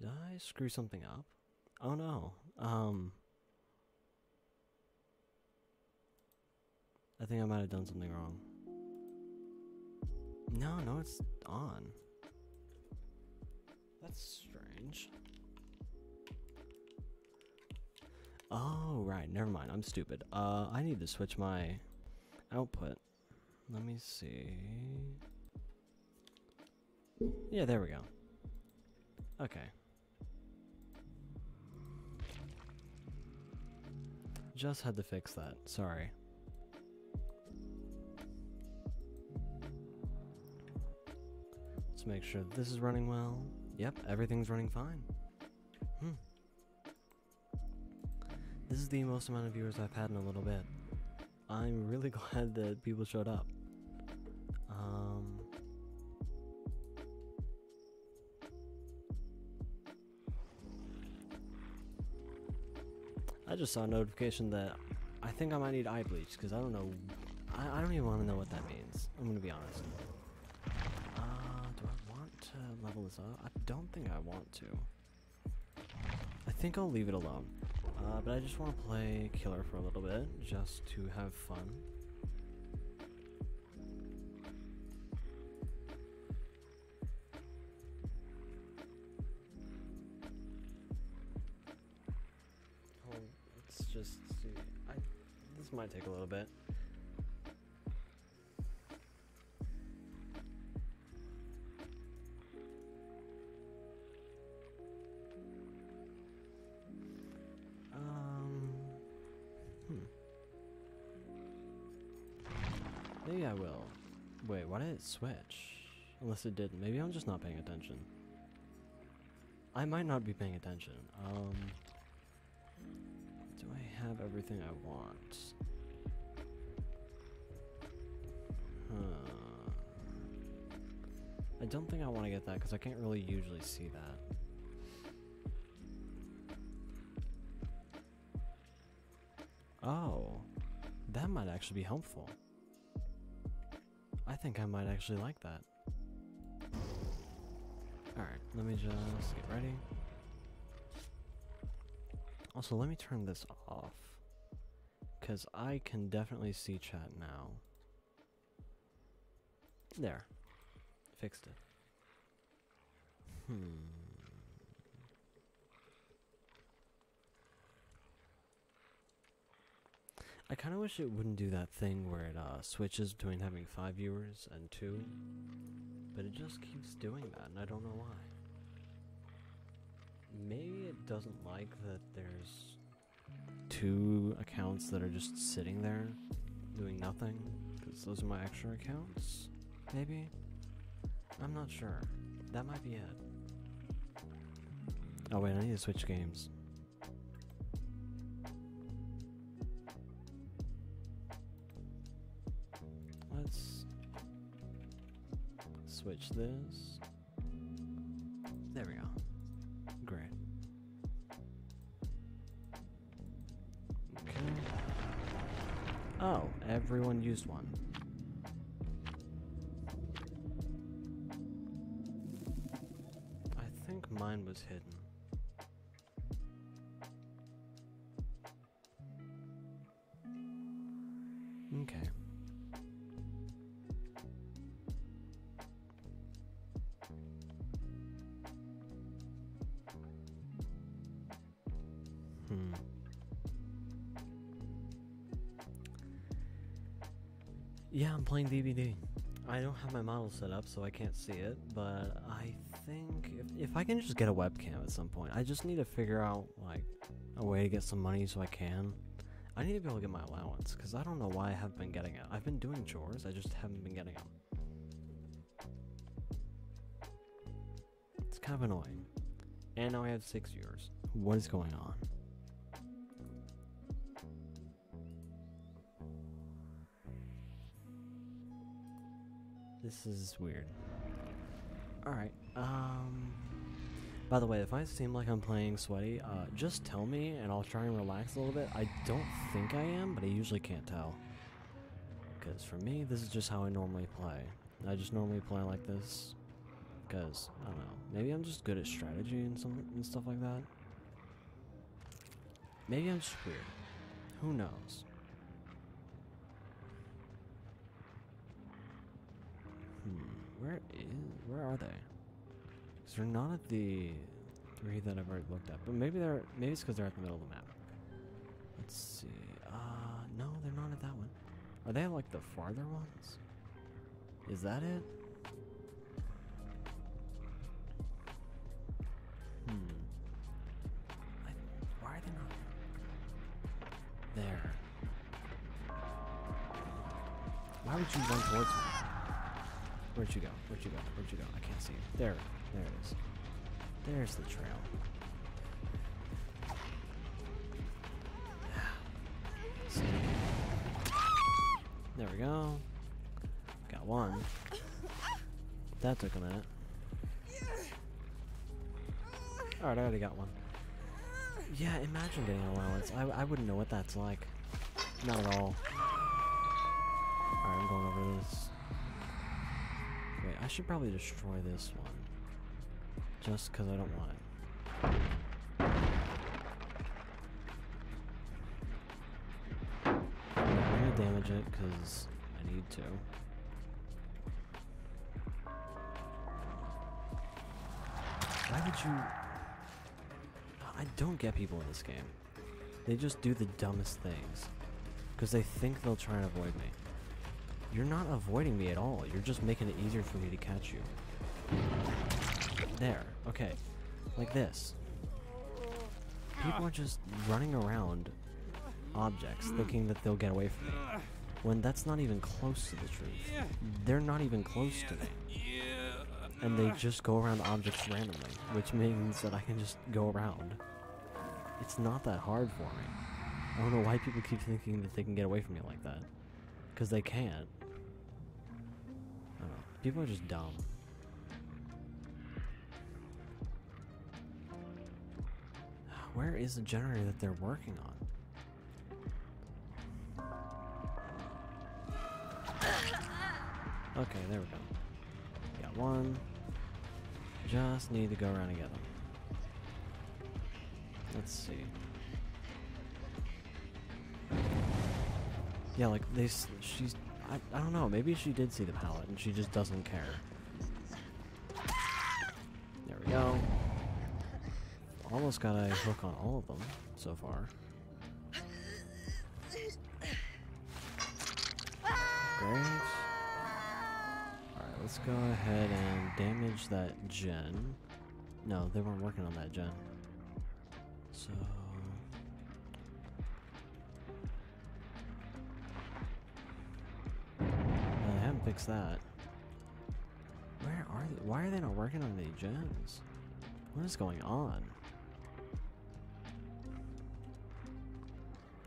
Did I screw something up? Oh no. Um. I think I might have done something wrong. No, no, it's on. That's strange. Oh, right, never mind. I'm stupid. Uh, I need to switch my output. Let me see. Yeah, there we go. Okay. Just had to fix that. Sorry. Let's make sure this is running well. Yep, everything's running fine. Hmm. This is the most amount of viewers I've had in a little bit. I'm really *laughs* glad that people showed up. Um, I just saw a notification that I think I might need eye bleach because I don't know. I, I don't even want to know what that means. I'm gonna be honest. Uh, do I want to level this up? I don't think I want to. I think I'll leave it alone. Uh, but I just want to play killer for a little bit, just to have fun. Oh, let's just see. I this might take a little bit. Wait, why did it switch? Unless it didn't. Maybe I'm just not paying attention. I might not be paying attention. Um, do I have everything I want? Huh. I don't think I want to get that because I can't really usually see that. Oh, that might actually be helpful. I think I might actually like that. Alright, let me just get ready. Also, let me turn this off. Because I can definitely see chat now. There. Fixed it. Hmm. I kind of wish it wouldn't do that thing where it uh, switches between having five viewers and two, but it just keeps doing that, and I don't know why. maybe it doesn't like that there's two accounts that are just sitting there doing nothing because those are my extra accounts. Maybe. I'm not sure. That might be it. Oh wait, I need to switch games. Let's switch this. There we go. Great. Okay. Oh, everyone used one. I think mine was hidden. Okay. Playing DBD. I don't have my model set up, so I can't see it, but I think if, if I can just get a webcam at some point, I just need to figure out, like, a way to get some money so I can. I need to be able to get my allowance, because I don't know why I haven't been getting it. I've been doing chores, I just haven't been getting them. It's kind of annoying. And now I have six viewers. What is going on? This is weird. Alright, um... By the way, if I seem like I'm playing sweaty, uh, just tell me and I'll try and relax a little bit. I don't think I am, but I usually can't tell. Because for me, this is just how I normally play. I just normally play like this. Because, I don't know, maybe I'm just good at strategy and, some, and stuff like that. Maybe I'm just weird. Who knows? Where is, where are they? Because they're not at the three that I've already looked at, but maybe they're, maybe it's because they're at the middle of the map. Let's see, uh, no, they're not at that one. Are they like the farther ones? Is that it? Hmm. Why are they not there? Why would you run towards me? Where'd you go? Where'd you go? Where'd you go? I can't see you. There. There it is. There's the trail. *sighs* There we go. Got one. That took a minute. Alright, I already got one. Yeah, imagine getting an allowance. I, I wouldn't know what that's like. Not at all. Alright, I'm going over this. I should probably destroy this one. Just because I don't want it. I'm gonna damage it because I need to. Why would you... I don't get people in this game. They just do the dumbest things. Because they think they'll try and avoid me. You're not avoiding me at all. You're just making it easier for me to catch you. There. Okay. Like this. People are just running around objects thinking that they'll get away from me. When that's not even close to the truth. They're not even close to me. And they just go around objects randomly, which means that I can just go around. It's not that hard for me. I don't know why people keep thinking that they can get away from me like that. Because they can't. People are just dumb. Where is the generator that they're working on? Okay, there we go. Got one. Just need to go around and get them. Let's see. Yeah, like they, she's, I, I don't know. Maybe she did see the pallet and she just doesn't care. There we go. Almost got a hook on all of them so far. Great. Alright, let's go ahead and damage that gen. No, they weren't working on that gen. So. They that. Where are they? Why are they not working on the gens? What is going on?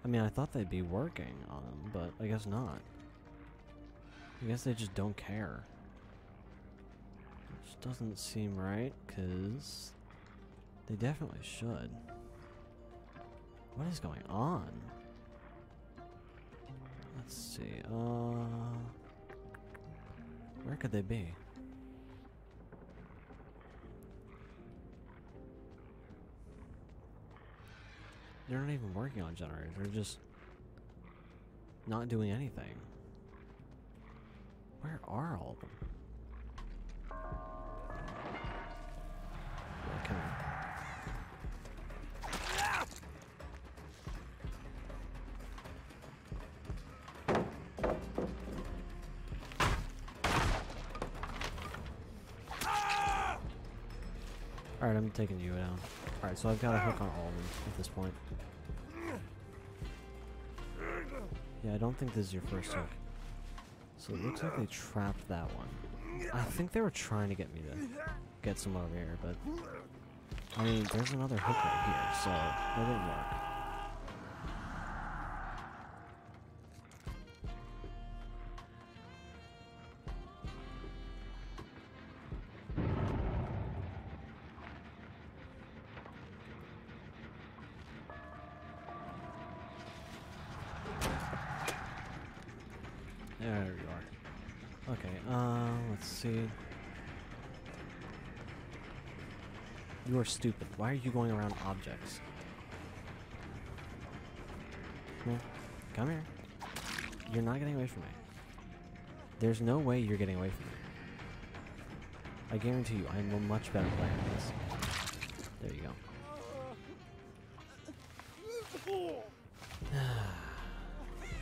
I mean, I thought they'd be working on them, but I guess not. I guess they just don't care. Which doesn't seem right, because they definitely should. What is going on? Let's see, uh... Where could they be? They're not even working on generators, they're just not doing anything. Where are all of them? Alright, I'm taking you down. Alright, so I've got a hook on all of them at this point. Yeah, I don't think this is your first hook. So it looks like they trapped that one. I think they were trying to get me to get some over here, but... I mean, there's another hook right here, so that didn't work. Stupid. Why are you going around objects? Come here. Come here. You're not getting away from me. There's no way you're getting away from me. I guarantee you, I'm a much better player than this. There you go. *sighs*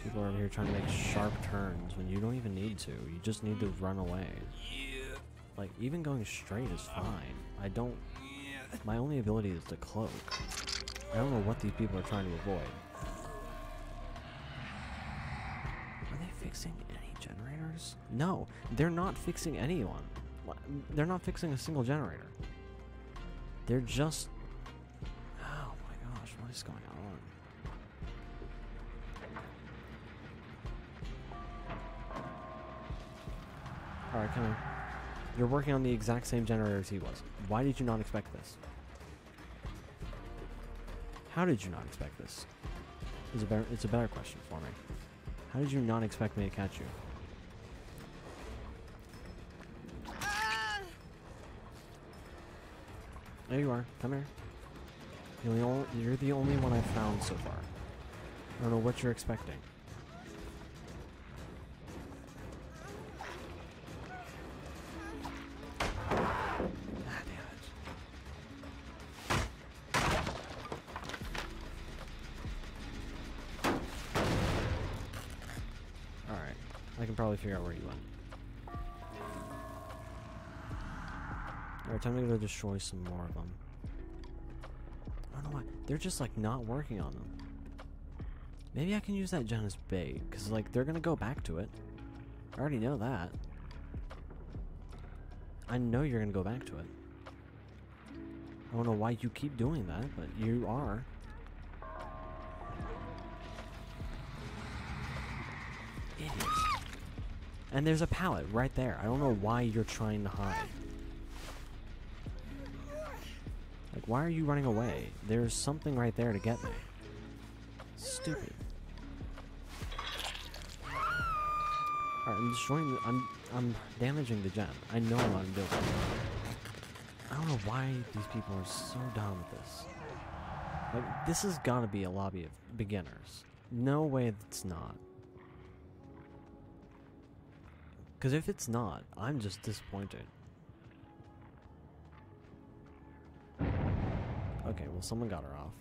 People are over here trying to make sharp turns when you don't even need to. You just need to run away. Like, even going straight is fine. I don't... My only ability is to cloak. I don't know what these people are trying to avoid. Are they fixing any generators? No, they're not fixing anyone. They're not fixing a single generator. They're just... Oh my gosh, what is going on? Alright, come here. You're working on the exact same generator as he was. Why did you not expect this? How did you not expect this? Is a better, it's a better question for me. How did you not expect me to catch you? There you are. Come here. You're the, only, you're the only one I've found so far. I don't know what you're expecting. Figure out where you went. Alright, time to go destroy some more of them. I don't know why. They're just like not working on them. Maybe I can use that gen as bait, because like they're gonna go back to it. I already know that. I know you're gonna go back to it. I don't know why you keep doing that, but you are. And there's a pallet right there. I don't know why you're trying to hide. Like, why are you running away? There's something right there to get me. Stupid. Alright, I'm destroying the, I'm I'm damaging the gen. I know what I'm doing. I don't know why these people are so dumb with this. Like, this has gotta be a lobby of beginners. No way it's not. Because if it's not, I'm just disappointed. Okay, well, someone got her off.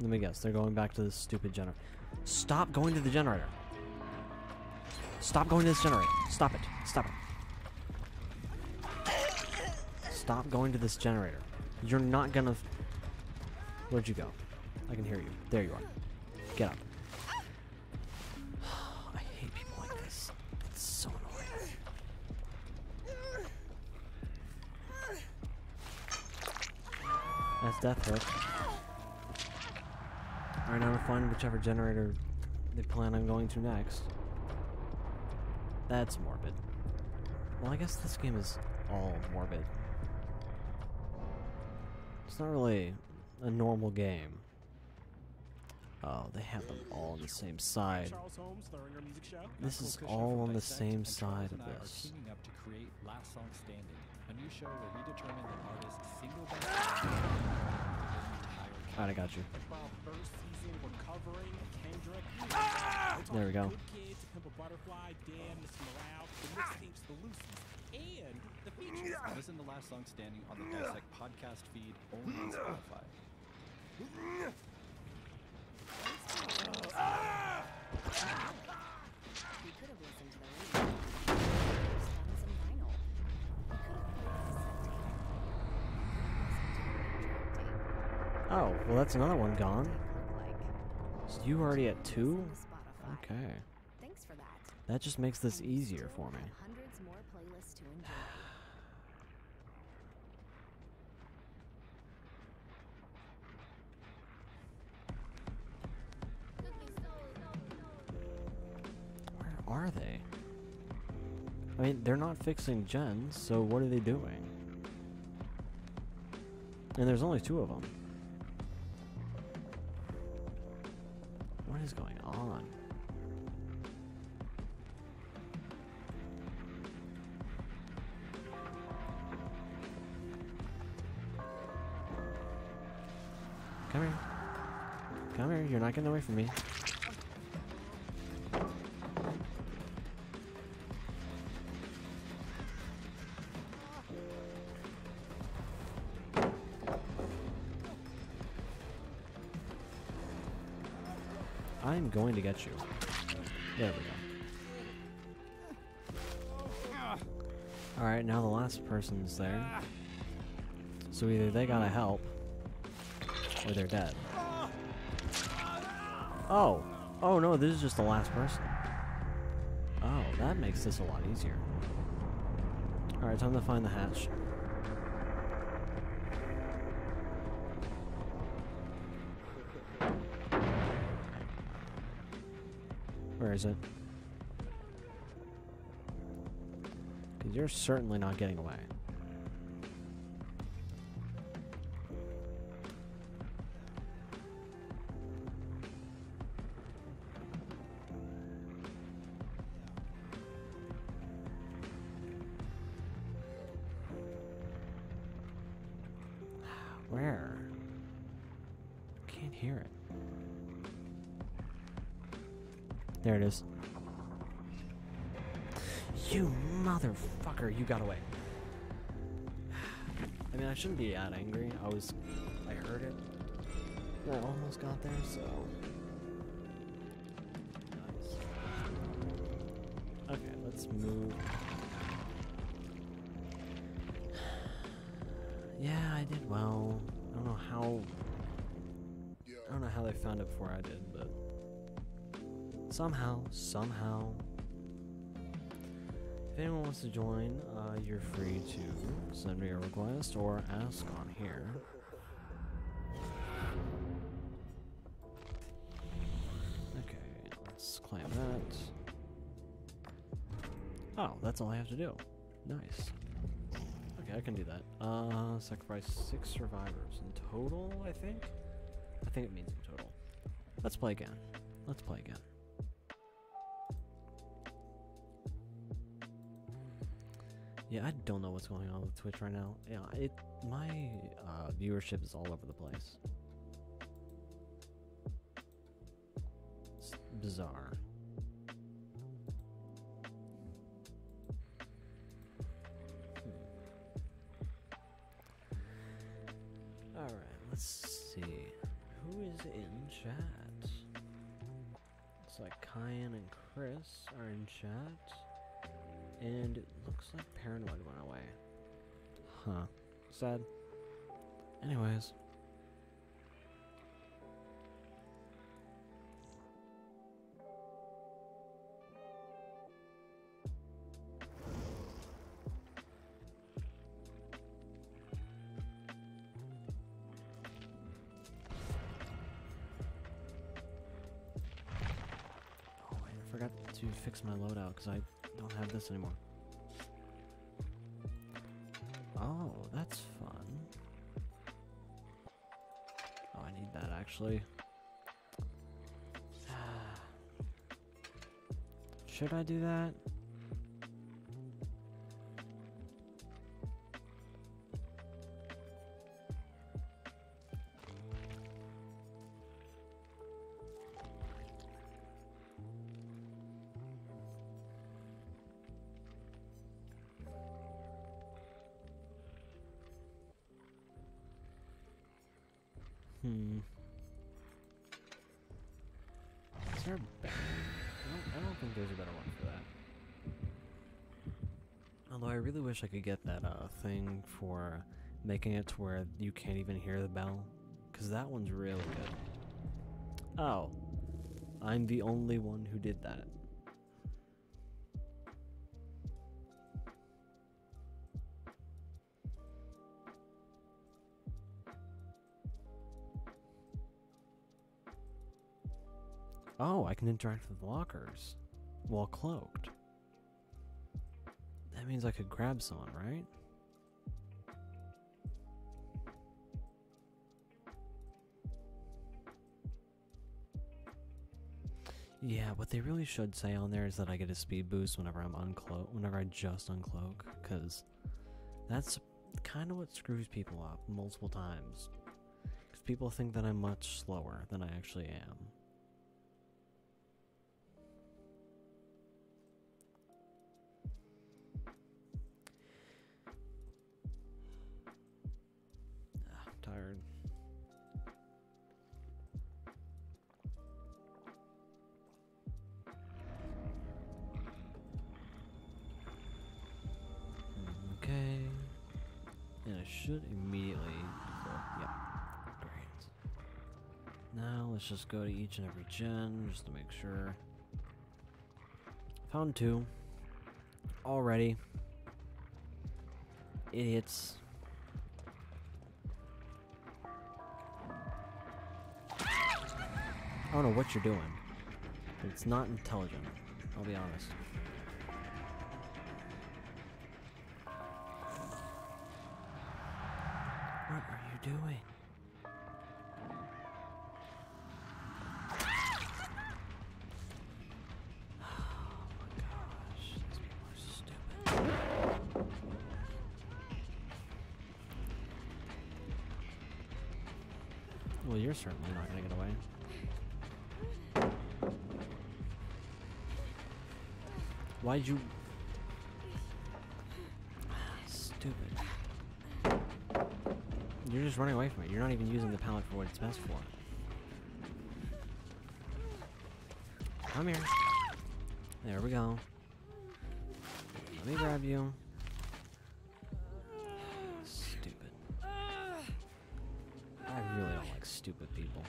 Let me guess, they're going back to this stupid generator. Stop going to the generator! Stop going to this generator! Stop it! Stop it! stop going to this generator. You're not gonna. Where'd you go? I can hear you. There you are. Get up. That's death hit. Alright, now to find whichever generator they plan on going to next. That's morbid. Well, I guess this game is all morbid. It's not really a normal game. Oh, they have them all on the same side. Holmes, Music Show. This is all on the same side of and I are this. Teaming up to create Last Song Standing, a new show where we determine the artist's single best song Alright, I got you. First season, we're covering Kendrick. Ah! There we go. Good Kids, Pimp Butterfly, DAMN, Mr. Morale, the mixtapes, ah! the loosies, and the features. Listen to Last Song Standing on the Dissect podcast feed only on Spotify. Ah! Oh, well, that's another one gone. So you already at two? Okay. Thanks for that. That just makes this easier for me. Hundreds more playlists to enjoy. Where are they? I mean, they're not fixing gens, so what are they doing? And there's only two of them. What is going on? Come here. Come here, you're not getting away from me. To get you. There we go. Alright, now the last person's there. So either they gotta help, or they're dead. Oh! Oh no, this is just the last person. Oh, that makes this a lot easier. Alright, time to find the hatch. Where is it? Because you're certainly not getting away. Motherfucker, you got away. I mean, I shouldn't be that angry. I was. I heard it. I almost got there, so. Nice. Okay, let's move. *sighs* Yeah, I did well. I don't know how. I don't know how they found it before I did, but. Somehow, somehow. If anyone wants to join, uh, you're free to send me a request or ask on here. Okay, let's claim that. Oh, that's all I have to do. Nice. Okay, I can do that. Uh, sacrifice six survivors in total, I think? I think it means in total. Let's play again. Let's play again. Yeah, I don't know what's going on with Twitch right now. Yeah, it my uh, viewership is all over the place. It's bizarre. Hmm. All right, let's see who is in chat. Looks like Kyan and Chris are in chat. And looks like Paranoid went away. Huh. Sad. Anyways. Oh, I forgot to fix my loadout because I don't have this anymore. Actually. *sighs* Should I do that? There's a better one for that. Although I really wish I could get that uh, thing for making it to where you can't even hear the bell. Because that one's really good. Oh. I'm the only one who did that. Oh, I can interact with lockers while cloaked. That means I could grab someone, right? Yeah, what they really should say on there is that I get a speed boost whenever I'm uncloak, whenever I just uncloak, because that's kind of what screws people up multiple times. Because people think that I'm much slower than I actually am. Just go to each and every gen just to make sure. Found two. Already. Idiots. I don't know what you're doing. But it's not intelligent. I'll be honest. What are you doing? Why'd you... Stupid. You're just running away from it. You're not even using the pallet for what it's best for. Come here. There we go. Let me grab you. Stupid. I really don't like stupid people.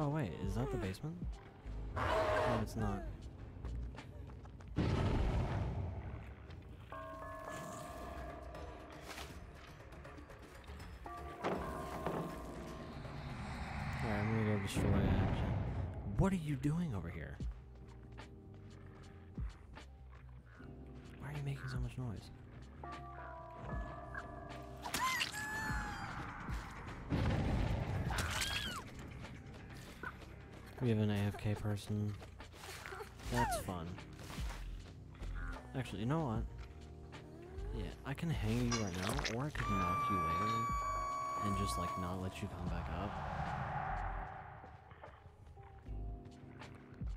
Oh wait, is that the basement? No, it's not. Alright, I'm gonna go destroy action. What are you doing over here? Why are you making so much noise? We have an AFK person. That's fun. Actually, you know what? Yeah, I can hang you right now, or I could knock you later and just like not let you come back up.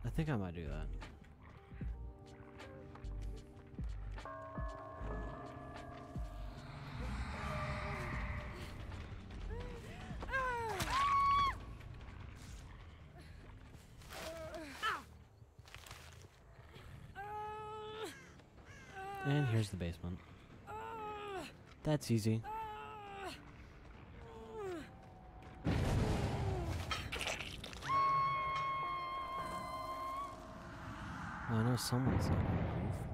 I think I might do that. That's easy. I know someone's not gonna move.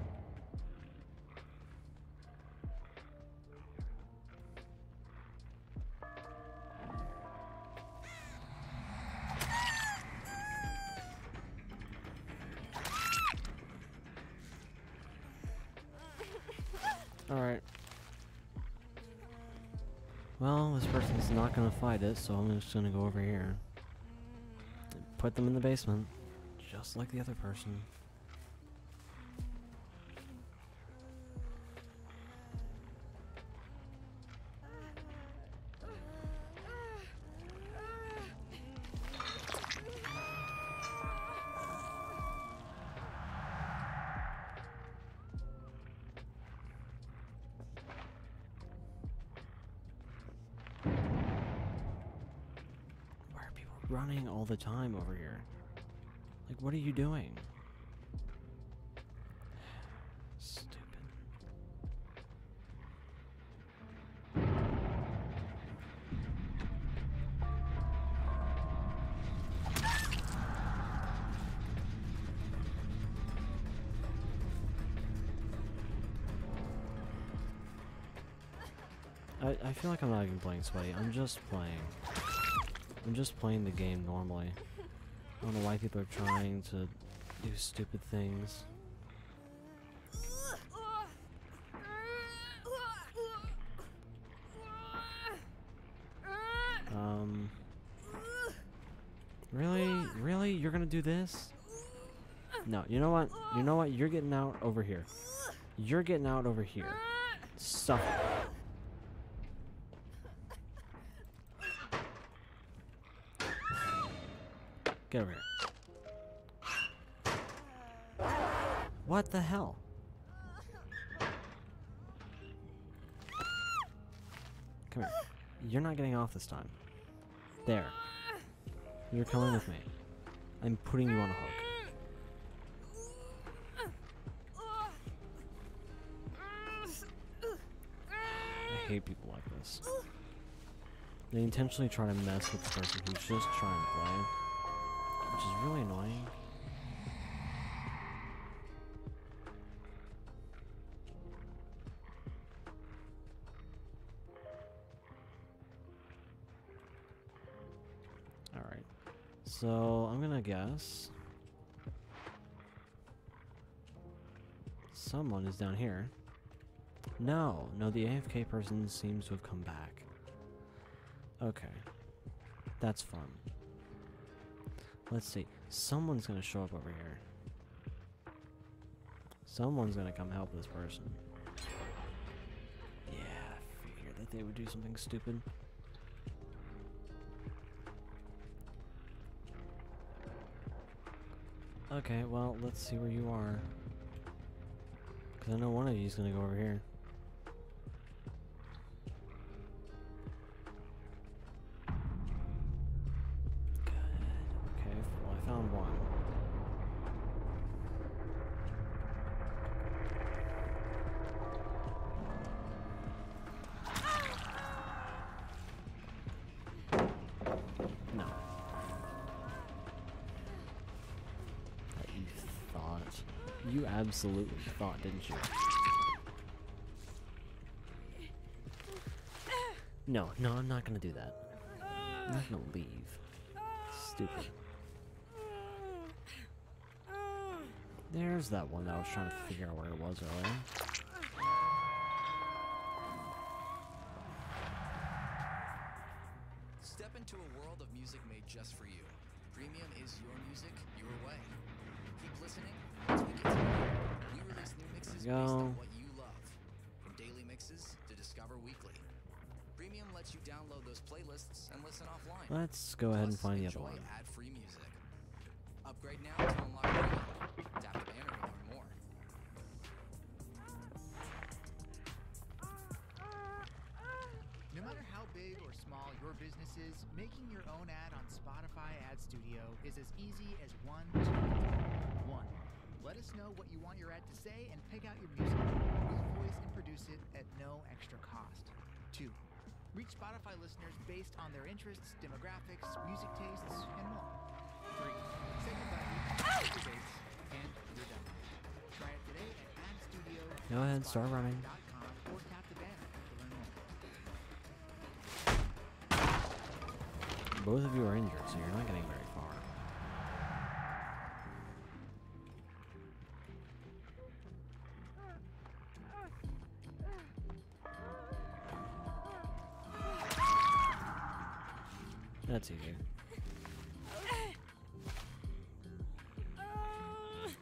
Not gonna fight it, so I'm just gonna go over here. Put them in the basement, just like the other person. The time over here? Like, what are you doing? Stupid. I, I feel like I'm not even playing sweaty. I'm just playing. I'm just playing the game normally. I don't know why people are trying to do stupid things. Um. Really? Really? You're gonna do this? No, you know what? You know what? You're getting out over here. You're getting out over here. Stop. Get over here. What the hell? Come here. You're not getting off this time. There. You're coming with me. I'm putting you on a hook. I hate people like this. They intentionally try to mess with the person who's just trying to play, which is really annoying. Alright. So, I'm gonna guess. Someone is down here. No, no, the AFK person seems to have come back. Okay. That's fun. Let's see. Someone's gonna show up over here. Someone's gonna come help this person. Yeah, I figured that they would do something stupid. Okay, well, let's see where you are. Because I know one of you is to go over here. Absolutely thought, didn't you? No, no, I'm not gonna do that. I'm not gonna leave. Stupid. There's that one that I was trying to figure out where it was earlier. Making your own ad on Spotify Ad Studio is as easy as one, two, three. One, let us know what you want your ad to say and pick out your music. We'll voice and produce it at no extra cost. 2. Reach Spotify listeners based on their interests, demographics, music tastes, and more. 3. Say goodbye to your and you're done. Try it today at AdStudio. Go ahead, start running. Both of you are injured, so you're not getting very far. That's easier.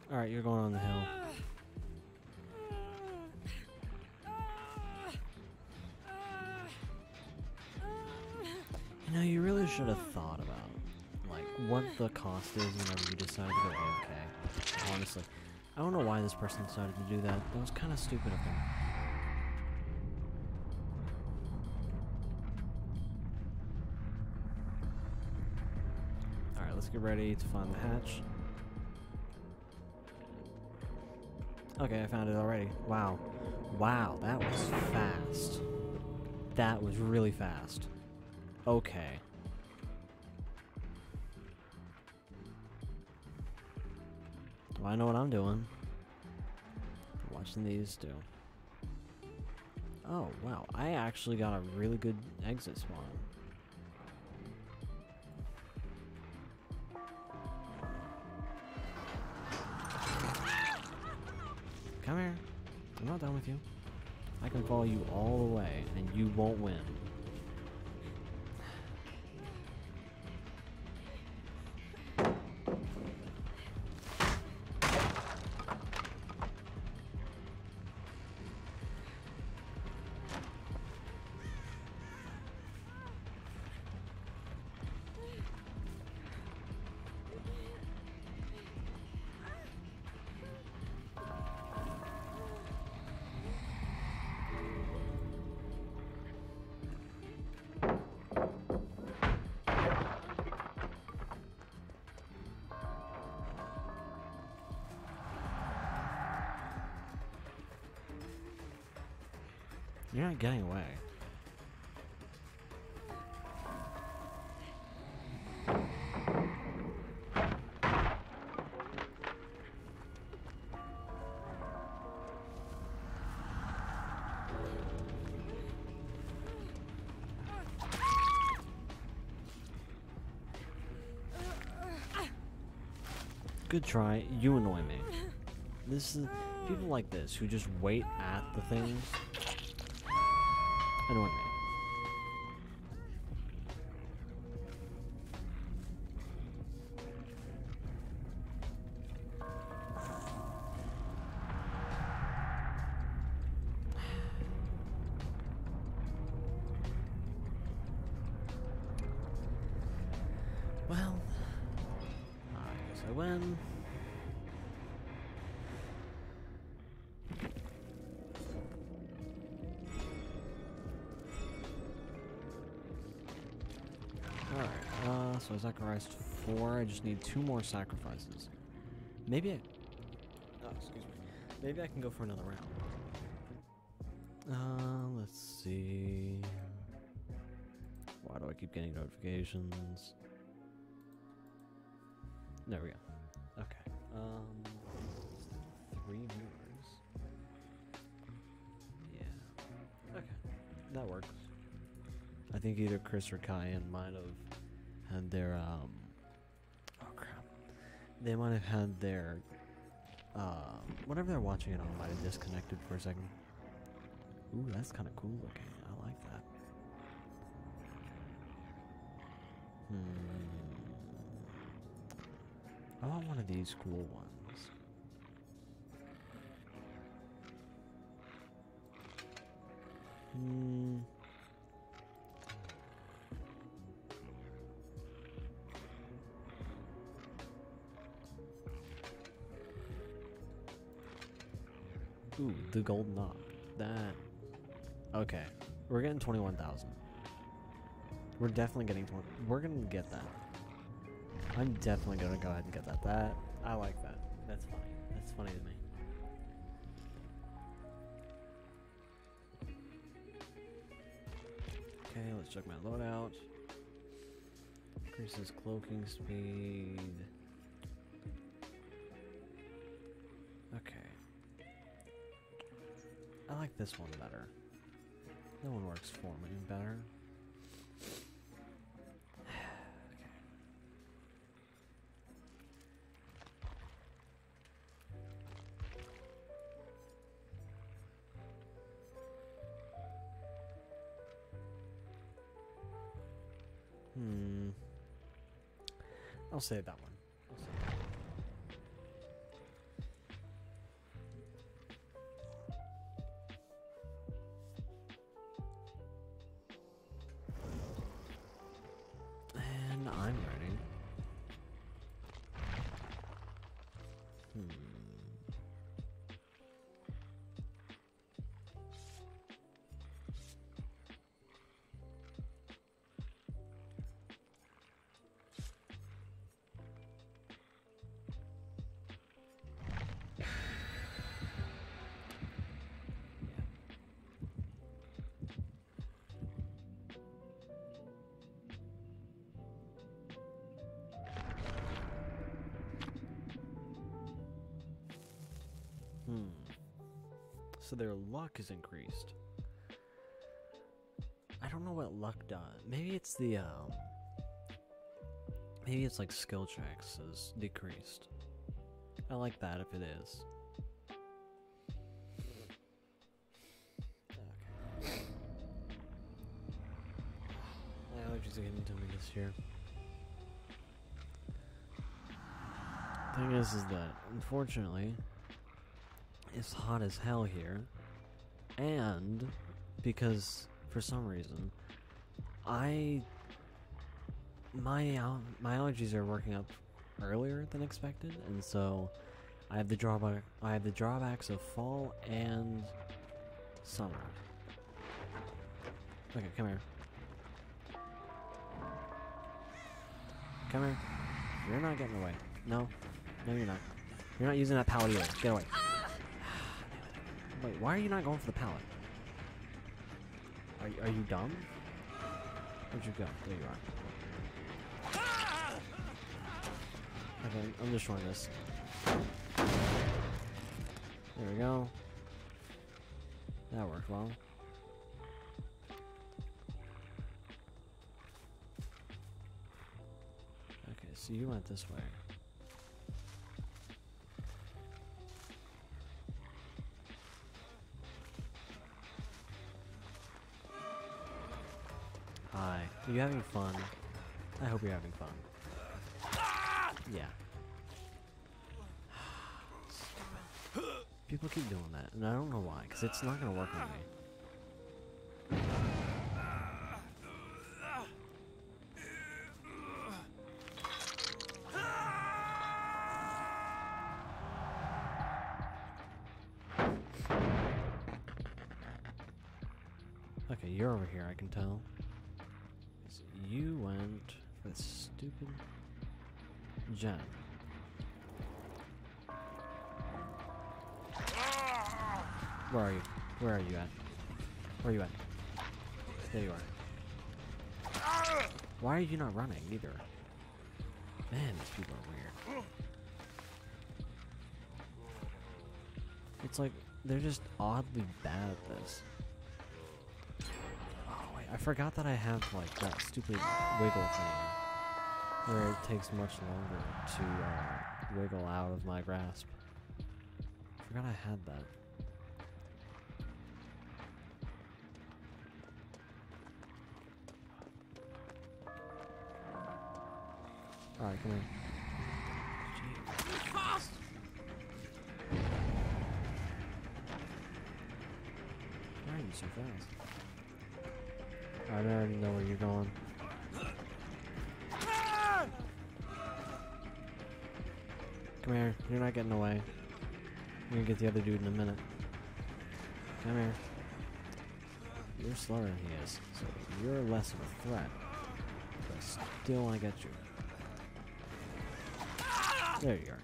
Alright, you're going on the hill. Should have thought about like what the cost is whenever you decide to go AFK. Honestly, I don't know why this person decided to do that. That was kind of stupid of them. All right, let's get ready to find the hatch. Okay, I found it already. Wow. Wow, that was fast. That was really fast. Okay. I know what I'm doing? Watching these do. Oh, wow. I actually got a really good exit spawn. Come here. I'm not done with you. I can follow you all the way, and you won't win. Not getting away. Good try. You annoy me. This is people like this who just wait at the things annoy I sacrificed four. I just need two more sacrifices. Maybe I. Oh, excuse me. Maybe I can go for another round. Uh, let's see. Why do I keep getting notifications? There we go. Okay. Um, three viewers. Yeah. Okay. That works. I think either Chris or Kyan might have had their um. Oh crap! They might have had their uh whatever they're watching it on might have disconnected for a second. Ooh, that's kind of cool looking. I like that. Hmm. I want one of these cool ones. the gold knob. That. Okay. We're getting 21,000. We're definitely getting 20. We're gonna get that. I'm definitely gonna go ahead and get that. That. I like that. That's funny. That's funny to me. Okay, let's check my loadout. Increases cloaking speed. I like this one better. That one works for me better. *sighs* Hmm. I'll save that one. So their luck is increased. I don't know what luck does. Maybe it's the um. Maybe it's like skill checks is decreased. I like that if it is. Okay. My allergies are getting to me this year. Thing is, is that unfortunately, it's hot as hell here, and because for some reason, I my my allergies are working up earlier than expected, and so I have the drawback. I have the drawbacks of fall and summer. Okay, come here. Come here. You're not getting away. No, no, you're not. You're not using that pallet either. Get away. Wait, why are you not going for the pallet? Are, you- are you dumb? Where'd you go? There you are. Okay, I'm just trying this. There we go. That worked well. Okay, so you went this way. Are you having fun? I hope you're having fun. Yeah. People keep doing that, and I don't know why, because it's not going to work on me. Okay, you're over here, I can tell. You went for the stupid gem. Where are you? Where are you at? Where are you at? There you are. Why are you not running either? Man, these people are weird. It's like they're just oddly bad at this. I forgot that I have like that stupid wiggle thing where it takes much longer to uh, wiggle out of my grasp. I Forgot I had that. Alright, come here. Why are you so fast? I already know where you're going. Come here. You're not getting away. You're gonna get the other dude in a minute. Come here. You're slower than he is, so you're less of a threat. But I still want to get you. There you are.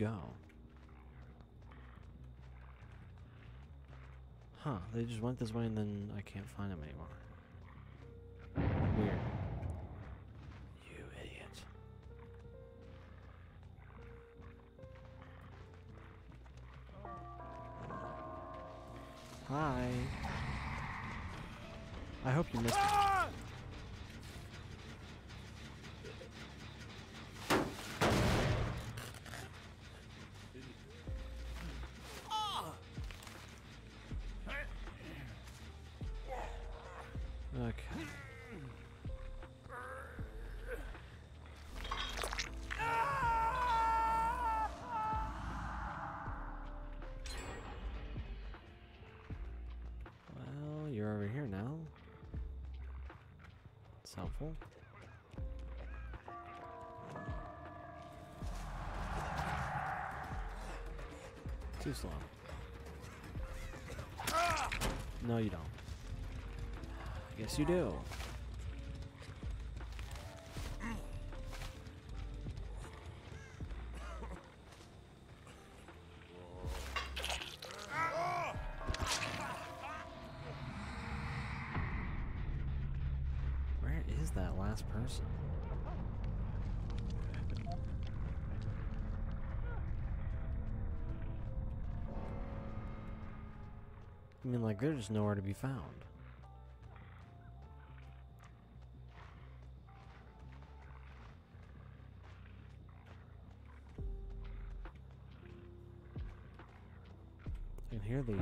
Go? Huh, they just went this way and then I can't find them anymore. It's. Too slow. No, you don't. Yes, you do. I mean, like, they're just nowhere to be found. I can hear the.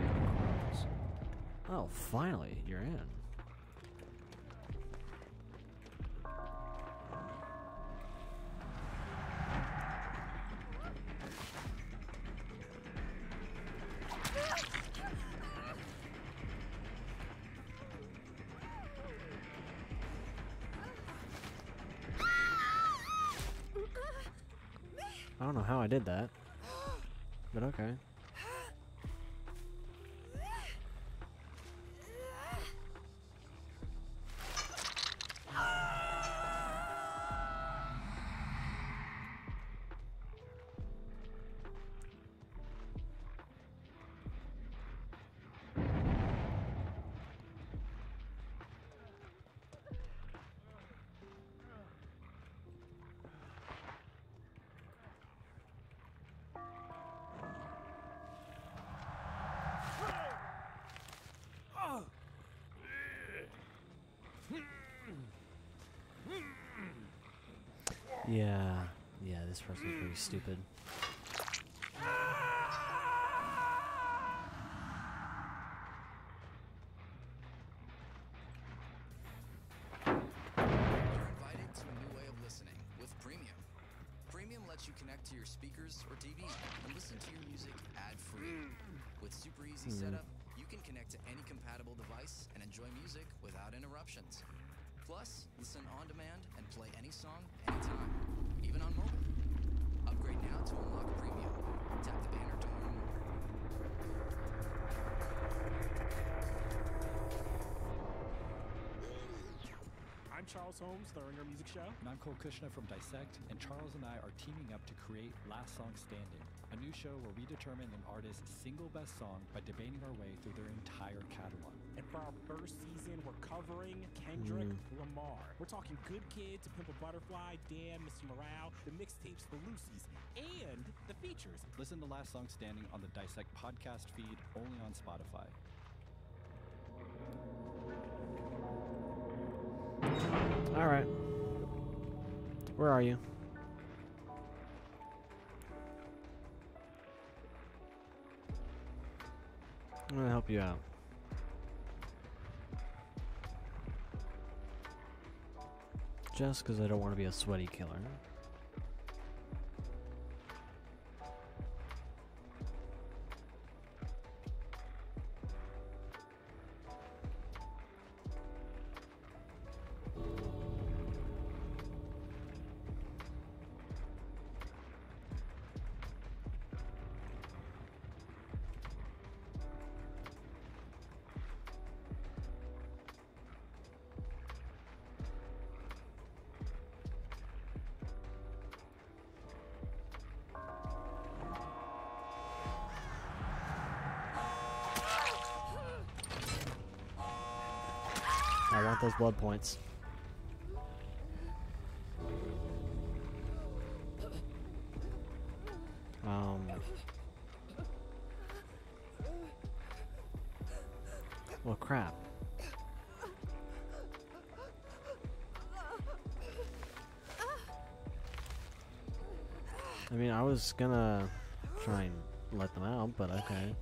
Oh, finally, you're in. I did that. But okay. Any compatible device and enjoy music without interruptions. Plus, listen on demand and play any song anytime, even on mobile. Upgrade now to unlock Premium. Tap the banner to learn more. Charles Holmes, the Earn Your Music Show. And I'm Cole Cuchna from Dissect, and Charles and I are teaming up to create Last Song Standing, a new show where we determine an artist's single best song by debating our way through their entire catalog. And for our first season, we're covering Kendrick Mm. Lamar. We're talking Good Kid to Pimp a Butterfly, DAMN, Mr. Morale, the mixtapes, the loosies, and the features. Listen to Last Song Standing on the Dissect podcast feed only on Spotify. Alright. Where are you? I'm gonna help you out. Just because I don't want to be a sweaty killer. Those blood points. Um. Well, crap. I mean, I was gonna try and let them out, but. Okay.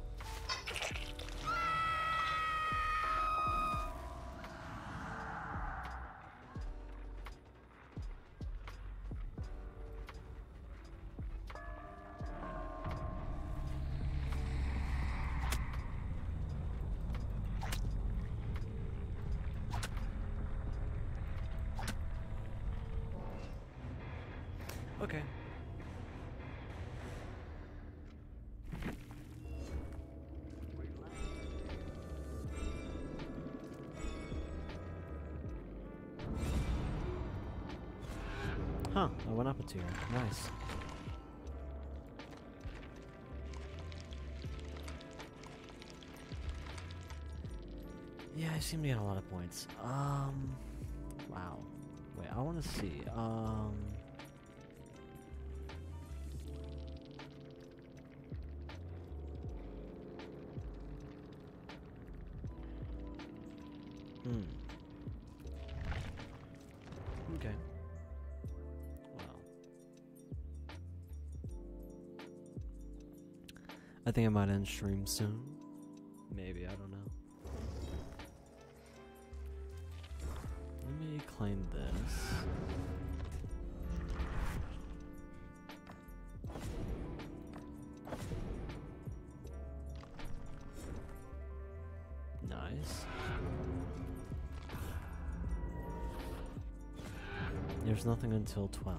Nice. Yeah, I seem to get a lot of points. Um, wow. Wait, I want to see. Um, think I might end stream soon. Maybe, I don't know. Let me claim this. Nice. There's nothing until 12.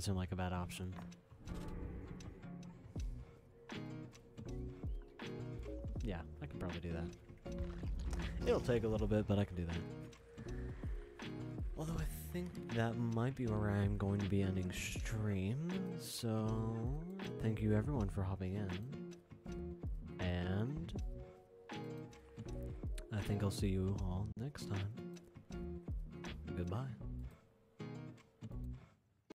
Doesn't seem like a bad option. Yeah, I can probably do that. It'll take a little bit, but I can do that. Although I think that might be where I'm going to be ending stream. So, thank you everyone for hopping in. And I think I'll see you all next time.